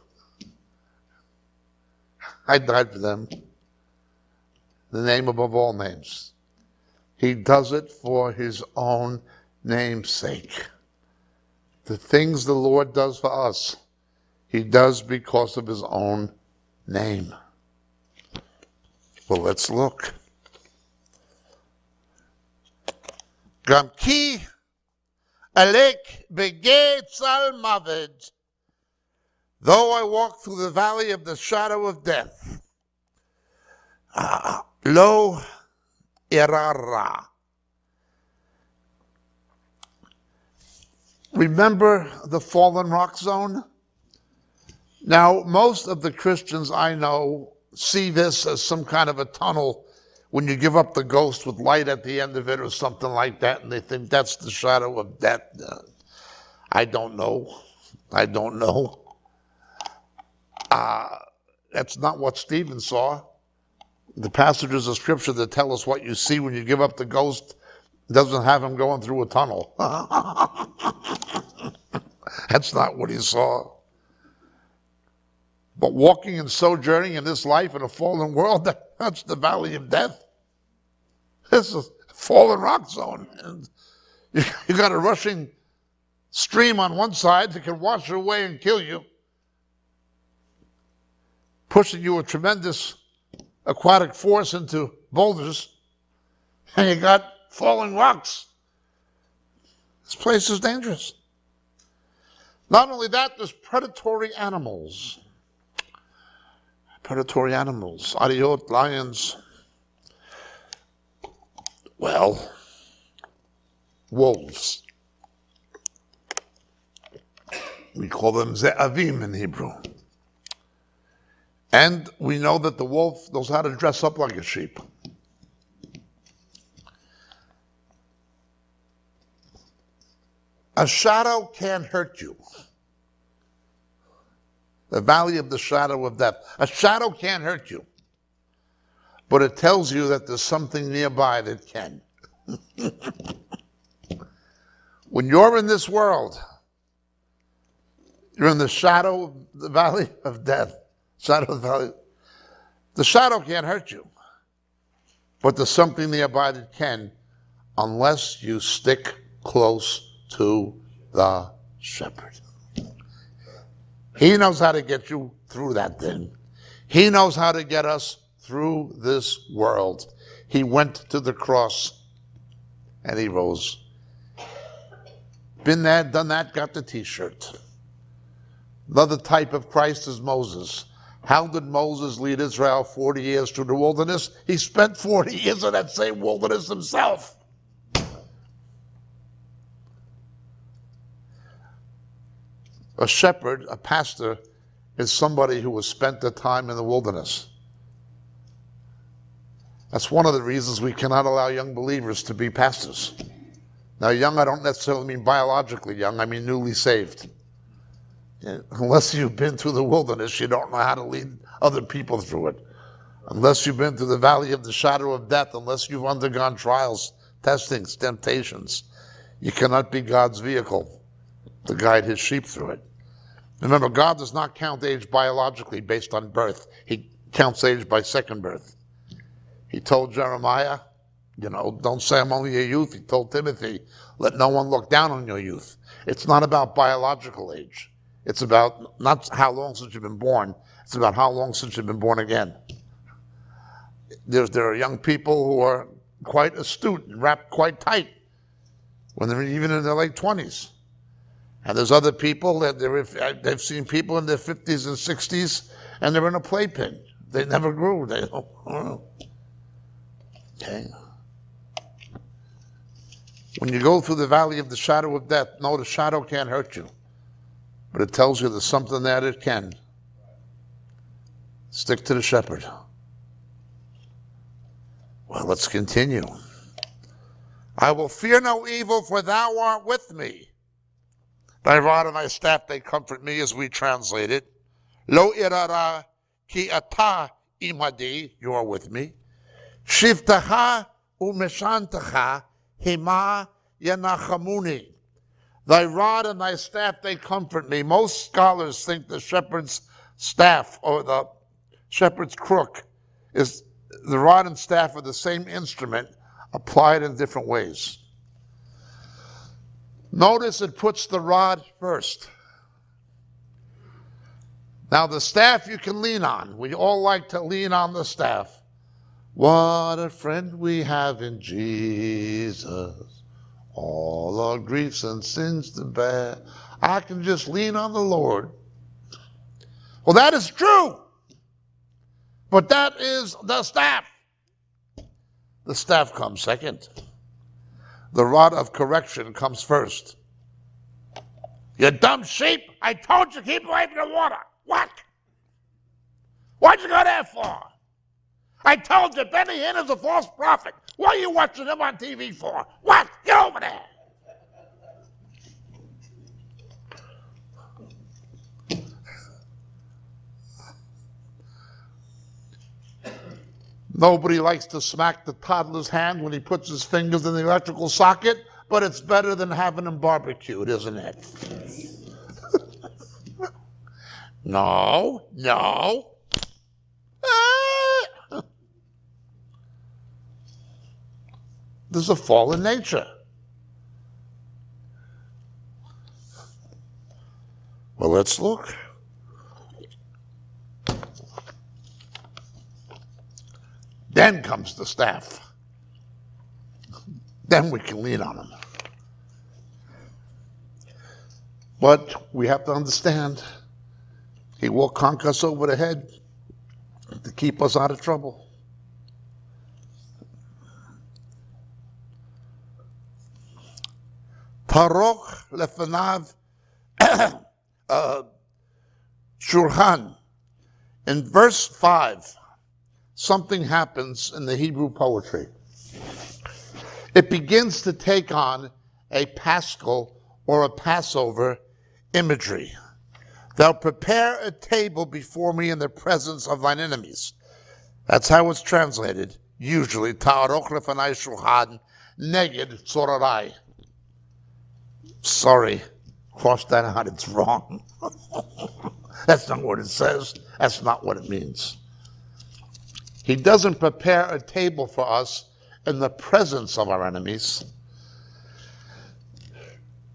I died for them. The name above all names. He does it for his own name's sake. The things the Lord does for us, he does because of his own name. Well, let's look. Gamki alek begetz al mavet. Though I walk through the valley of the shadow of death, uh, lo irara. Remember the fallen rock zone? Now, most of the Christians I know see this as some kind of a tunnel when you give up the ghost with light at the end of it or something like that, and they think that's the shadow of death. I don't know. I don't know. Uh, that's not what Stephen saw. The passages of scripture that tell us what you see when you give up the ghost doesn't have him going through a tunnel. That's not what he saw. But walking and sojourning in this life in a fallen world, that, that's the valley of death. This is a fallen rock zone. And you, you got a rushing stream on one side that can wash you away and kill you, pushing you a tremendous aquatic force into boulders. And you got falling rocks This place is dangerous. Not only that, there's predatory animals. Predatory animals, ariot, lions. Well, wolves. We call them ze'avim in Hebrew. And we know that the wolf knows how to dress up like a sheep. A shadow can't hurt you. The valley of the shadow of death. A shadow can't hurt you. But it tells you that there's something nearby that can. when you're in this world, you're in the shadow of the valley of death. Shadow of the valley. The shadow can't hurt you. But there's something nearby that can, unless you stick close to the shepherd. He knows how to get you through that thing. He knows how to get us through this world. He went to the cross and he rose. Been there, done that, got the t shirt. Another type of Christ is Moses. How did Moses lead Israel 40 years through the wilderness? He spent 40 years in that same wilderness himself. A shepherd, a pastor, is somebody who has spent their time in the wilderness. That's one of the reasons we cannot allow young believers to be pastors. Now, young, I don't necessarily mean biologically young, I mean newly saved. Unless you've been through the wilderness, you don't know how to lead other people through it. Unless you've been through the valley of the shadow of death, unless you've undergone trials, testings, temptations, you cannot be God's vehicle to guide his sheep through it. Remember, God does not count age biologically based on birth. He counts age by second birth. He told Jeremiah, you know, don't say I'm only a youth. He told Timothy, let no one look down on your youth. It's not about biological age. It's about not how long since you've been born. It's about how long since you've been born again. There's, there are young people who are quite astute and wrapped quite tight when they're even in their late 20s. And there's other people that they've seen people in their 50s and 60s and they're in a playpen. They never grew. They don't. Okay. When you go through the valley of the shadow of death, no, the shadow can't hurt you. But it tells you there's something that it can. Stick to the shepherd. Well, let's continue. I will fear no evil, for thou art with me. Thy rod and thy staff, they comfort me, as we translate it. Lo irara ki ata imadi, you are with me. Shivtacha umeshantacha hima yanachamuni. Thy rod and thy staff, they comfort me. Most scholars think the shepherd's staff or the shepherd's crook is the rod and staff are the same instrument applied in different ways. Notice it puts the rod first. Now, the staff you can lean on. We all like to lean on the staff. What a friend we have in Jesus. All our griefs and sins to bear. I can just lean on the Lord. Well, that is true. But that is the staff. The staff comes second. The rod of correction comes first. You dumb sheep, I told you keep away from the water. What? What'd you go there for? I told you Benny Hinn is a false prophet. What are you watching him on TV for? What? Get over there. Nobody likes to smack the toddler's hand when he puts his fingers in the electrical socket, but it's better than having him barbecued, isn't it? no, no. There's a fallen nature. Well, let's look. Then comes the staff. Then we can lean on them. But we have to understand he will conquer us over the head to keep us out of trouble. Lefanav uh, shulchan. In verse 5, something happens in the Hebrew poetry. It begins to take on a paschal or a Passover imagery. Thou prepare a table before me in the presence of thine enemies. That's how it's translated, usually. Ta'aroch lefanai shulchan neged tzorarai. Sorry, cross that out, it's wrong. That's not what it says. That's not what it means. He doesn't prepare a table for us in the presence of our enemies.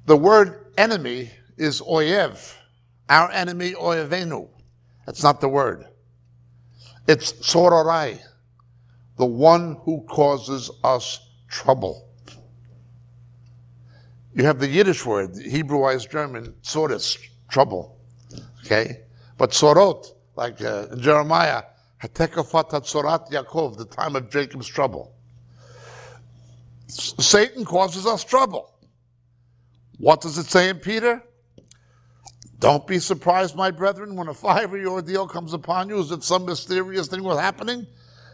The word enemy is oyev, our enemy oyevenu. That's not the word. It's sororai, the one who causes us trouble. You have the Yiddish word, Hebrewized German, soris, trouble. Okay? But sorot, like uh, in Jeremiah, hatekafat hatzorat Yaakov, the time of Jacob's trouble. S- Satan causes us trouble. What does it say in Peter? Don't be surprised, my brethren, when a fiery ordeal comes upon you. as if some mysterious thing was happening?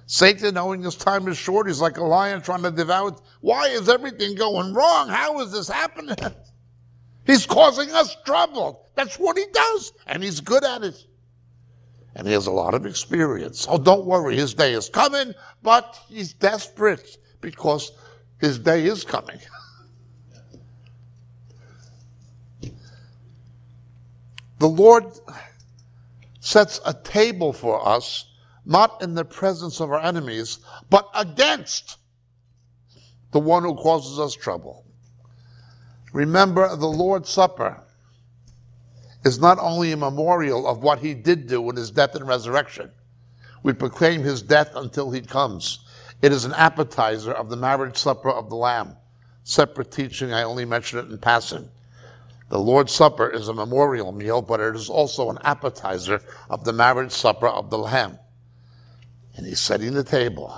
Satan, knowing his time is short, he's like a lion trying to devour. Why is everything going wrong? How is this happening? He's causing us trouble. That's what he does, and he's good at it. And he has a lot of experience. Oh, don't worry, his day is coming, but he's desperate because his day is coming. The Lord sets a table for us, not in the presence of our enemies, but against the one who causes us trouble. Remember, the Lord's Supper is not only a memorial of what he did do in his death and resurrection. We proclaim his death until he comes. It is an appetizer of the marriage supper of the Lamb. Separate teaching, I only mention it in passing. The Lord's Supper is a memorial meal, but it is also an appetizer of the marriage supper of the Lamb. And he's setting the table.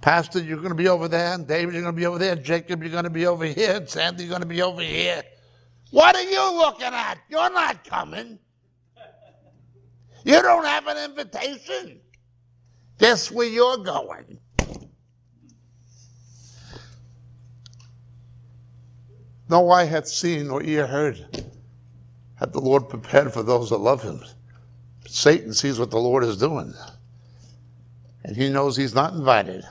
Pastor, you're going to be over there, and David, you're going to be over there, Jacob, you're going to be over here, and Sandy, you're going to be over here. What are you looking at? You're not coming. You don't have an invitation. Guess where you're going? No eye hath seen nor ear heard had the Lord prepared for those that love him. Satan sees what the Lord is doing, and he knows he's not invited.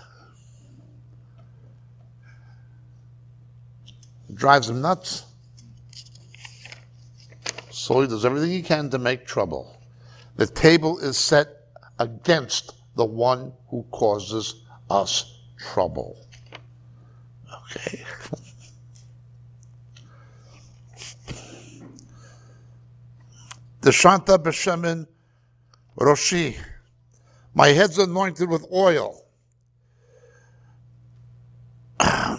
It drives him nuts. So he does everything he can to make trouble. The table is set against the one who causes us trouble. Okay. The Shanta B'Shemin Roshi. My head's anointed with oil.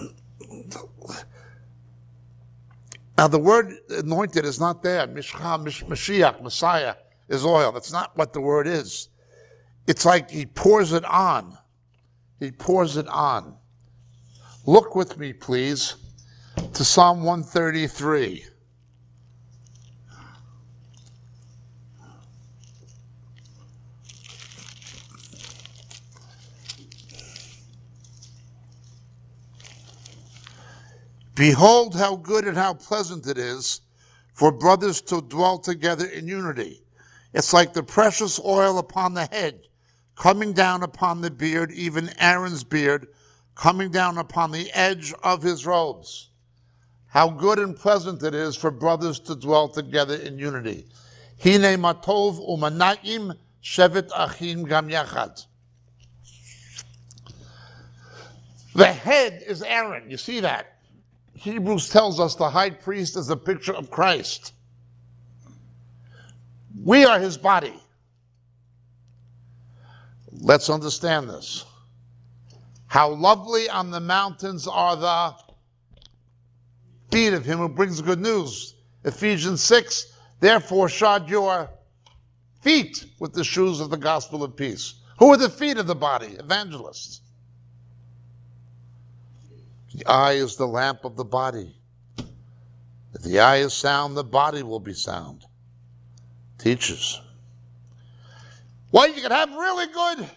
Now, the word anointed is not there. Mishcha, Mish- Mashiach, Messiah is oil. That's not what the word is. It's like he pours it on. He pours it on. Look with me, please, to Psalm 133. Behold how good and how pleasant it is for brothers to dwell together in unity. It's like the precious oil upon the head, coming down upon the beard, even Aaron's beard, coming down upon the edge of his robes. How good and pleasant it is for brothers to dwell together in unity. Hine matov umanaim shevet achim gam yachad. The head is Aaron. You see that? Hebrews tells us the high priest is a picture of Christ. We are his body. Let's understand this. How lovely on the mountains are the feet of him who brings good news. Ephesians 6, therefore shod your feet with the shoes of the gospel of peace. Who are the feet of the body? Evangelists. The eye is the lamp of the body. If the eye is sound, the body will be sound. Teachers. Well, you can have really good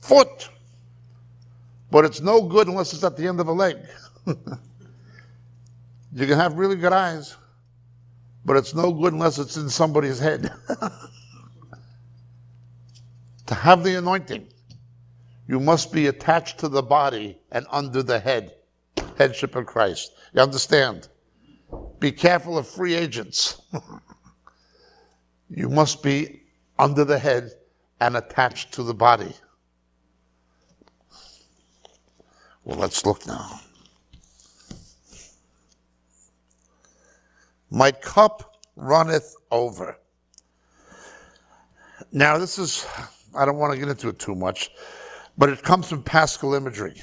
foot, but it's no good unless it's at the end of a leg. you can have really good eyes, but it's no good unless it's in somebody's head. to have the anointing, you must be attached to the body and under the head, headship of Christ. You understand? Be careful of free agents. you must be under the head and attached to the body. Well, let's look now. My cup runneth over. Now, this is, I don't want to get into it too much, but it comes from paschal imagery.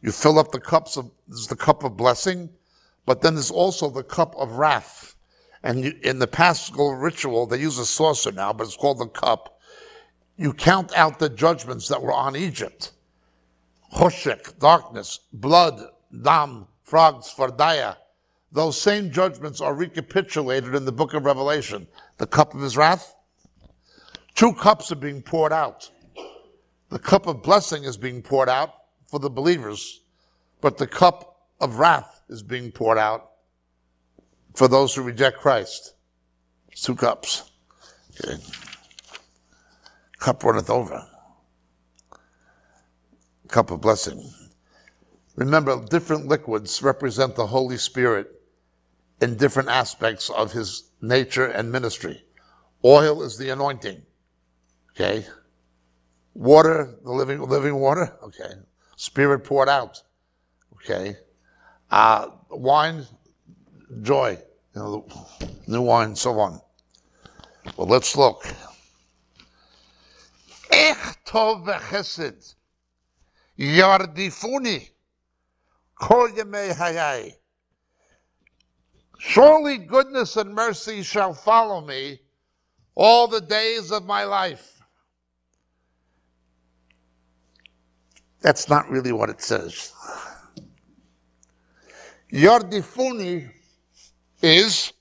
You fill up the cups of, there's the cup of blessing, but then there's also the cup of wrath. And you, in the paschal ritual, they use a saucer now, but it's called the cup. You count out the judgments that were on Egypt. Hoshek, darkness, blood, dam, frogs, fardaya. Those same judgments are recapitulated in the book of Revelation. The cup of his wrath. Two cups are being poured out. The cup of blessing is being poured out for the believers, but the cup of wrath is being poured out for those who reject Christ. It's two cups. Okay. Cup runneth over cup of blessing. Remember, different liquids represent the Holy Spirit in different aspects of his nature and ministry. Oil is the anointing. Okay. Water, the living, living water. Okay. Spirit poured out. Okay. Uh, wine, joy. You know, new wine, so on. Well, let's look. tov v'chesed Yardifuni. Kol Yemei. Surely goodness and mercy shall follow me all the days of my life. That's not really what it says. Yardifuni is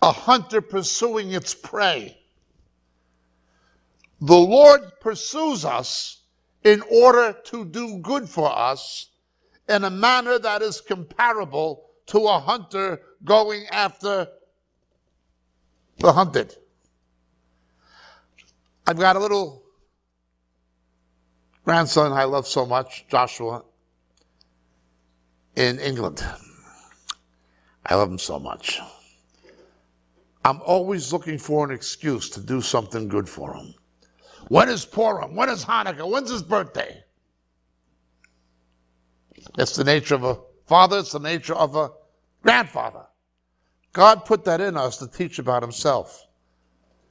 a hunter pursuing its prey. The Lord pursues us in order to do good for us in a manner that is comparable to a hunter going after the hunted. I've got a little grandson I love so much, Joshua, in England. I love him so much. I'm always looking for an excuse to do something good for him. When is Purim? When is Hanukkah? When's his birthday? It's the nature of a father, it's the nature of a grandfather. God put that in us to teach about himself.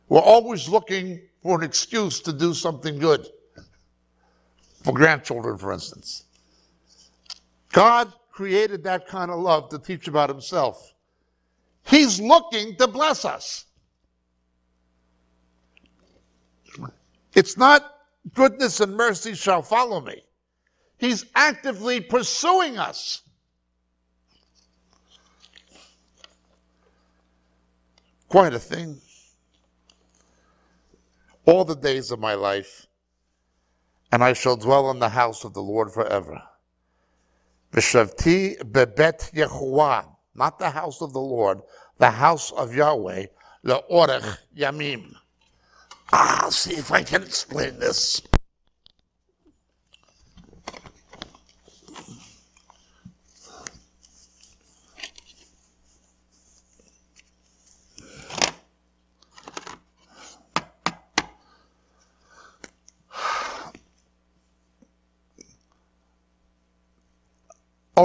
We're always looking for an excuse to do something good. For grandchildren, for instance. God created that kind of love to teach about himself. He's looking to bless us. It's not goodness and mercy shall follow me. He's actively pursuing us. Quite a thing. All the days of my life, and I shall dwell in the house of the Lord forever. Vishavti bebet Yehovah, not the house of the Lord, the house of Yahweh, le'orech yamim. I'll see if I can explain this.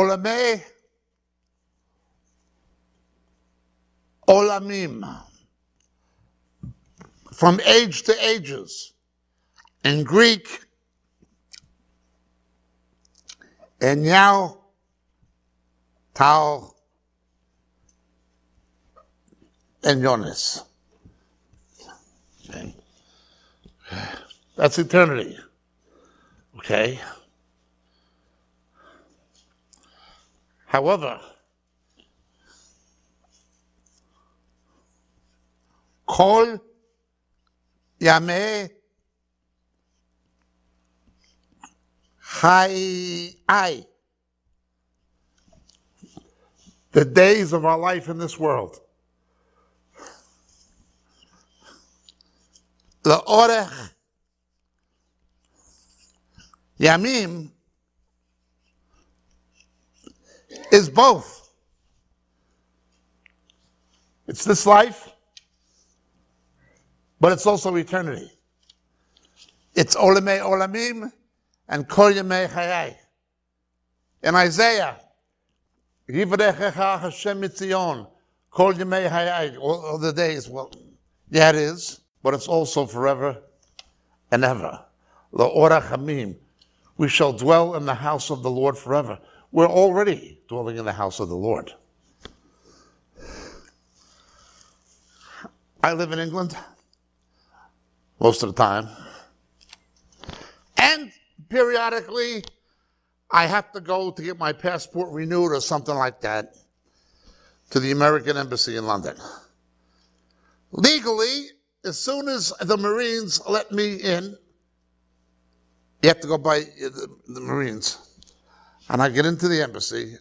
Olame Olamim from age to ages. In Greek, and Enyao Tao Enyones. Okay. That's eternity. Okay. However, כל ימי חיי, the days of our life in this world, לאורך ימים Is both. It's this life, but it's also eternity. It's olame olamim and kol yemei chayai. In Isaiah, Yivadechecha Hashem mitzion, kol yemei chayai, all the days. Well, yeah, it is, but it's also forever and ever. La'ora chamim. We shall dwell in the house of the Lord forever. We're already dwelling in the house of the Lord. I live in England most of the time. And periodically, I have to go to get my passport renewed or something like that to the American Embassy in London. Legally, as soon as the Marines let me in, you have to go by the, the Marines and I get into the embassy,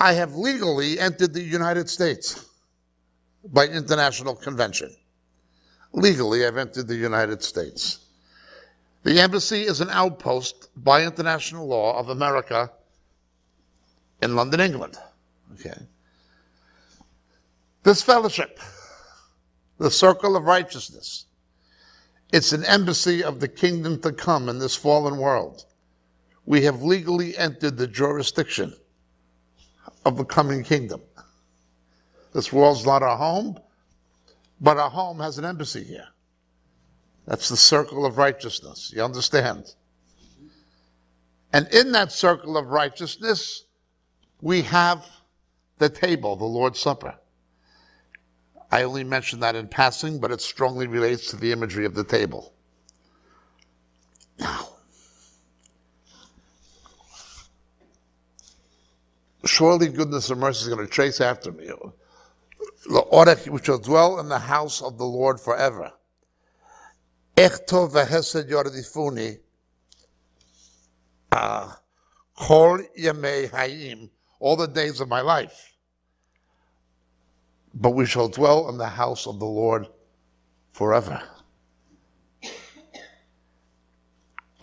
I have legally entered the United States by international convention. Legally, I've entered the United States. The embassy is an outpost by international law of America in London, England. Okay. This fellowship, the circle of righteousness, it's an embassy of the kingdom to come in this fallen world we have legally entered the jurisdiction of the coming kingdom. This world's not our home, but our home has an embassy here. That's the circle of righteousness. You understand? And in that circle of righteousness, we have the table, the Lord's Supper. I only mention that in passing, but it strongly relates to the imagery of the table. Now, surely goodness and mercy is going to chase after me. The order We shall dwell in the house of the Lord forever. Uh, hayim. All the days of my life. But we shall dwell in the house of the Lord forever.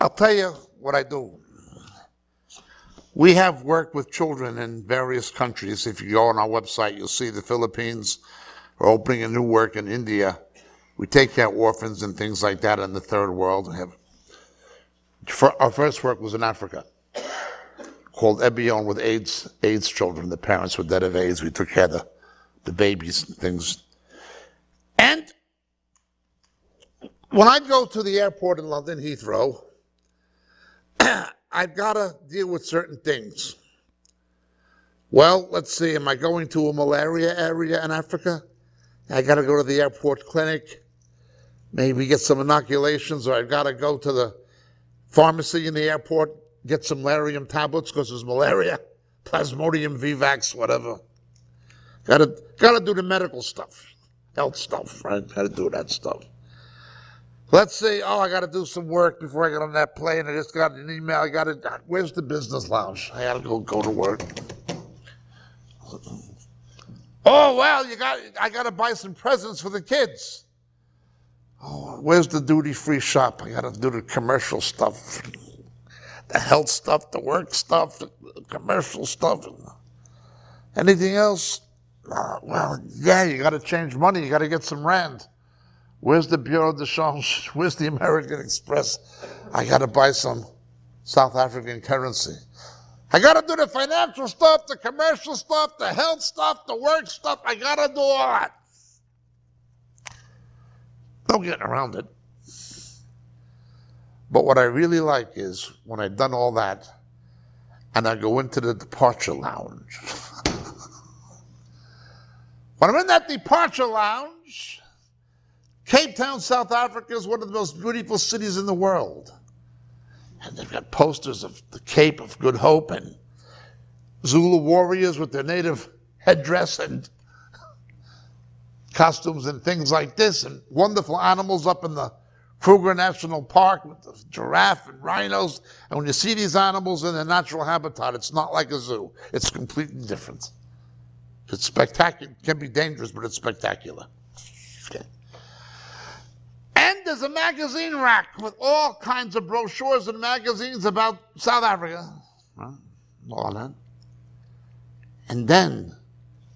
I'll tell you what I do. We have worked with children in various countries. If you go on our website, you'll see the Philippines. We're opening a new work in India. We take care of orphans and things like that in the third world. We have, our first work was in Africa, called Ebion with AIDS, AIDS children. The parents were dead of AIDS. We took care of the, the babies and things. And when I go to the airport in London, Heathrow, I've got to deal with certain things. Well, let's see, am I going to a malaria area in Africa? I got to go to the airport clinic, maybe get some inoculations, or I've got to go to the pharmacy in the airport, get some Malarone tablets because there's malaria, plasmodium vivax, whatever. Got to got to do the medical stuff, health stuff, right? Got to do that stuff. Let's say, oh, I got to do some work before I get on that plane. I just got an email. I got to. Where's the business lounge? I got to go go to work. Oh well, you got. I got to buy some presents for the kids. Oh, where's the duty free shop? I got to do the commercial stuff, the health stuff, the work stuff, the commercial stuff. Anything else? Uh, well, yeah, you got to change money. You got to get some rand. Where's the Bureau de Change? Where's the American Express? I got to buy some South African currency. I got to do the financial stuff, the commercial stuff, the health stuff, the work stuff. I got to do all that. No getting around it. But what I really like is when I've done all that, and I go into the departure lounge. when I'm in that departure lounge, Cape Town, South Africa is one of the most beautiful cities in the world. And they've got posters of the Cape of Good Hope and Zulu warriors with their native headdress and costumes and things like this, and wonderful animals up in the Kruger National Park with the giraffe and rhinos. And when you see these animals in their natural habitat, it's not like a zoo. It's completely different. It's spectacular. It can be dangerous, but it's spectacular. Okay. And there's a magazine rack with all kinds of brochures and magazines about South Africa. All that. And then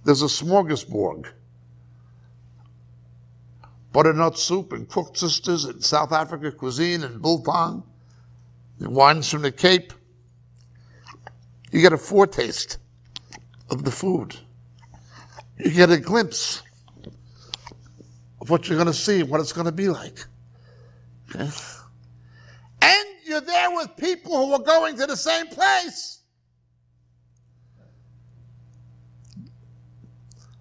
there's a smorgasbord butternut soup and koeksisters and South Africa cuisine and biltong and wines from the Cape. You get a foretaste of the food. You get a glimpse of what you're going to see, what it's going to be like. Okay? And you're there with people who are going to the same place.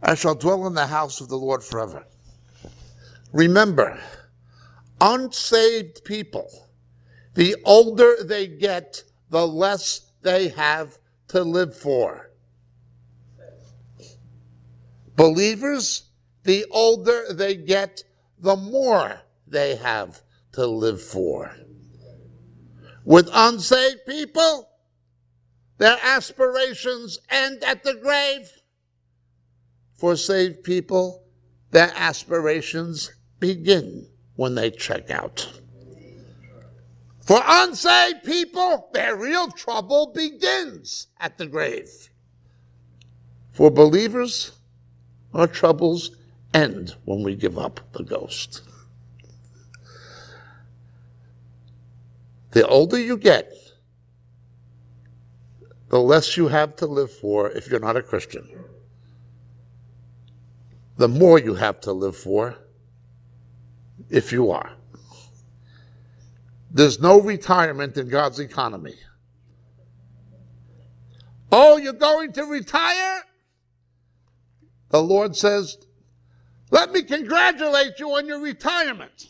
I shall dwell in the house of the Lord forever. Remember, unsaved people, the older they get, the less they have to live for. Believers, the older they get, the more they have to live for. With unsaved people, their aspirations end at the grave. For saved people, their aspirations begin when they check out. For unsaved people, their real trouble begins at the grave. For believers, our troubles end when we give up the ghost. The older you get, the less you have to live for if you're not a Christian. The more you have to live for if you are. There's no retirement in God's economy. Oh, you're going to retire? The Lord says, Let me congratulate you on your retirement.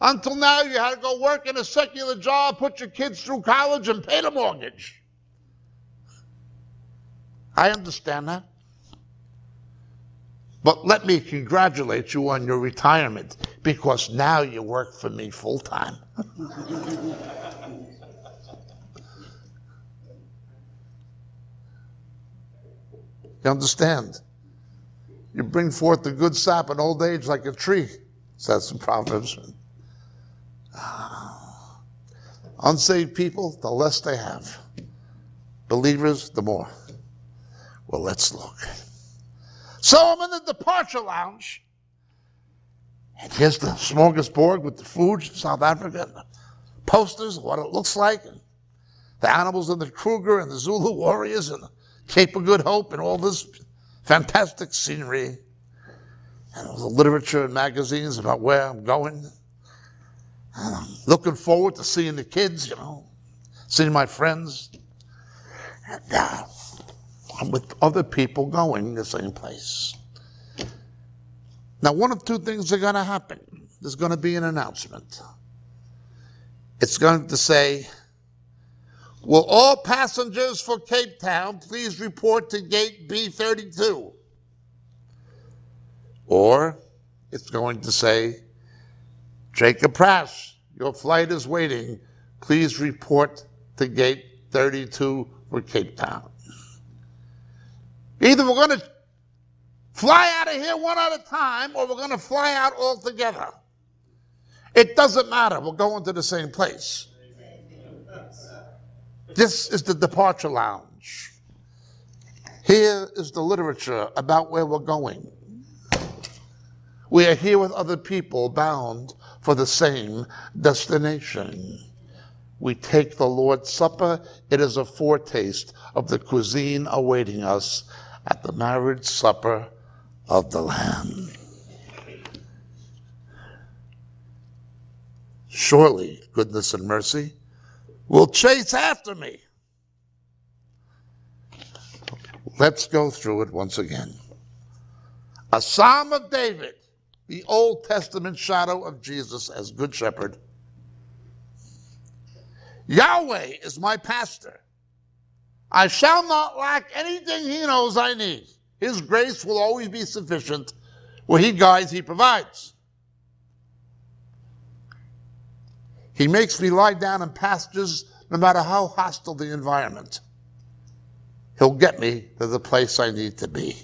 Until now, you had to go work in a secular job, put your kids through college, and pay the mortgage. I understand that. But let me congratulate you on your retirement because now you work for me full time. you understand? You bring forth the good sap in old age like a tree, says the Proverbs. Ah. Unsaved people, the less they have. Believers, the more. Well, let's look. So I'm in the departure lounge. And here's the smorgasbord with the food from South Africa, and the posters, what it looks like, and the animals in the Kruger and the Zulu warriors and the Cape of Good Hope and all this fantastic scenery. And all the literature and magazines about where I'm going. And I'm looking forward to seeing the kids, you know, seeing my friends. And, uh, I'm with other people going the same place. Now, one of two things are going to happen. There's going to be an announcement. It's going to say, Will all passengers for Cape Town please report to gate B32? Or it's going to say, Jacob Prasch, your flight is waiting. Please report to gate 32 for Cape Town. Either we're going to fly out of here one at a time or we're going to fly out all together. It doesn't matter. We're going to the same place. This is the departure lounge. Here is the literature about where we're going. We are here with other people bound for the same destination. We take the Lord's Supper. It is a foretaste of the cuisine awaiting us at the marriage supper of the Lamb. Surely goodness and mercy will chase after me. Let's go through it once again. A Psalm of David, the Old Testament shadow of Jesus as Good Shepherd. Yahweh is my pastor. I shall not lack anything he knows I need. His grace will always be sufficient. Where he guides, he provides. He makes me lie down in pastures no matter how hostile the environment. He'll get me to the place I need to be.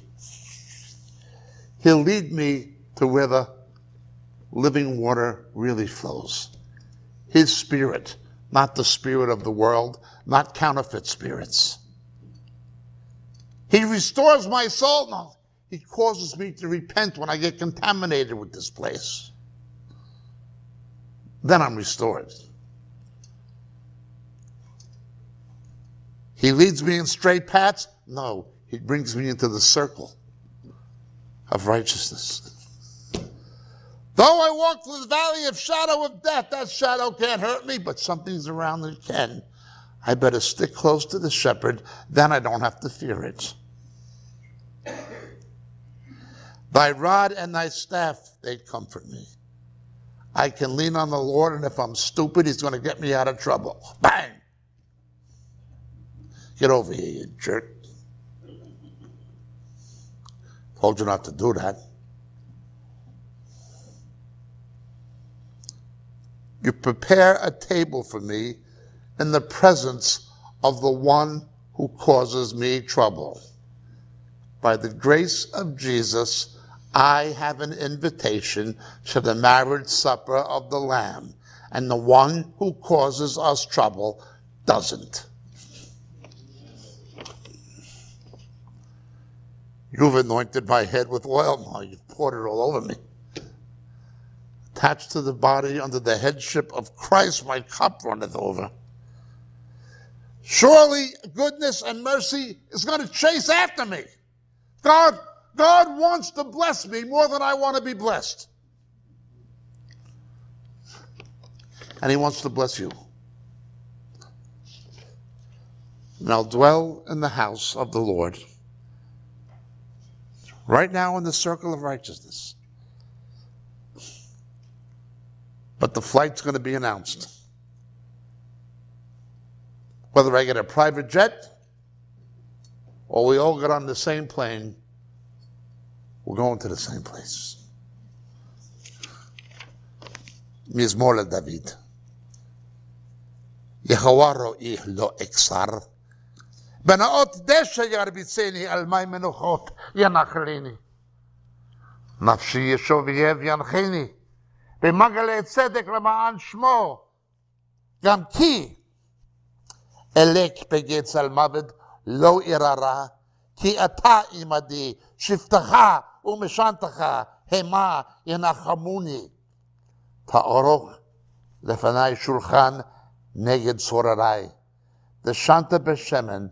He'll lead me to where the living water really flows. His spirit, not the spirit of the world, not counterfeit spirits. He restores my soul. No, he causes me to repent when I get contaminated with this place. Then I'm restored. He leads me in straight paths? No, he brings me into the circle of righteousness. Though I walk through the valley of shadow of death, that shadow can't hurt me, but something's around that can. I better stick close to the shepherd, then I don't have to fear it. Thy rod and thy staff, they comfort me. I can lean on the Lord, and if I'm stupid, He's going to get me out of trouble. Bang! Get over here, you jerk. Told you not to do that. You prepare a table for me in the presence of the one who causes me trouble. By the grace of Jesus, I have an invitation to the marriage supper of the Lamb, and the one who causes us trouble doesn't. You've anointed my head with oil now. You've poured it all over me. Attached to the body under the headship of Christ, my cup runneth over. Surely goodness and mercy is going to chase after me. God, God wants to bless me more than I want to be blessed. And He wants to bless you. And I'll dwell in the house of the Lord right now in the circle of righteousness. But the flight's going to be announced. Whether I get a private jet or we all get on the same plane, we're going to the same place. Mizmor David. Yehawaro ih lo eksar. בנאות דשא ירביצני, על מי מנוחות ינחלני. נפשי ישוב ויהב ינחני, במגלי צדק למען שמו. גם כי אלק בגץ על מוות לא יררה, כי אתה עמדי, שבטך ומשענתך, המה ינחמוני. תערוך לפניי שולחן נגד צורריי. דשנת בשמן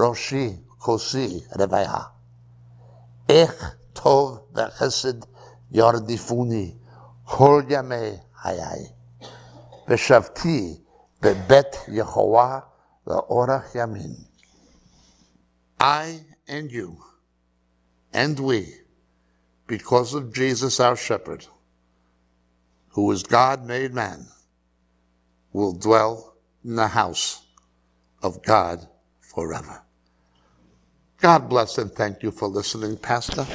ראשי, כוסי, רוויה. איך טוב וחסד ירדיפוני כל ימי חיי. ושבתי בבית יהוה לאורך ימין. I and you and we, because of Jesus our shepherd, who is God made man, will dwell in the house of God forever. God bless and thank you for listening, Pastor.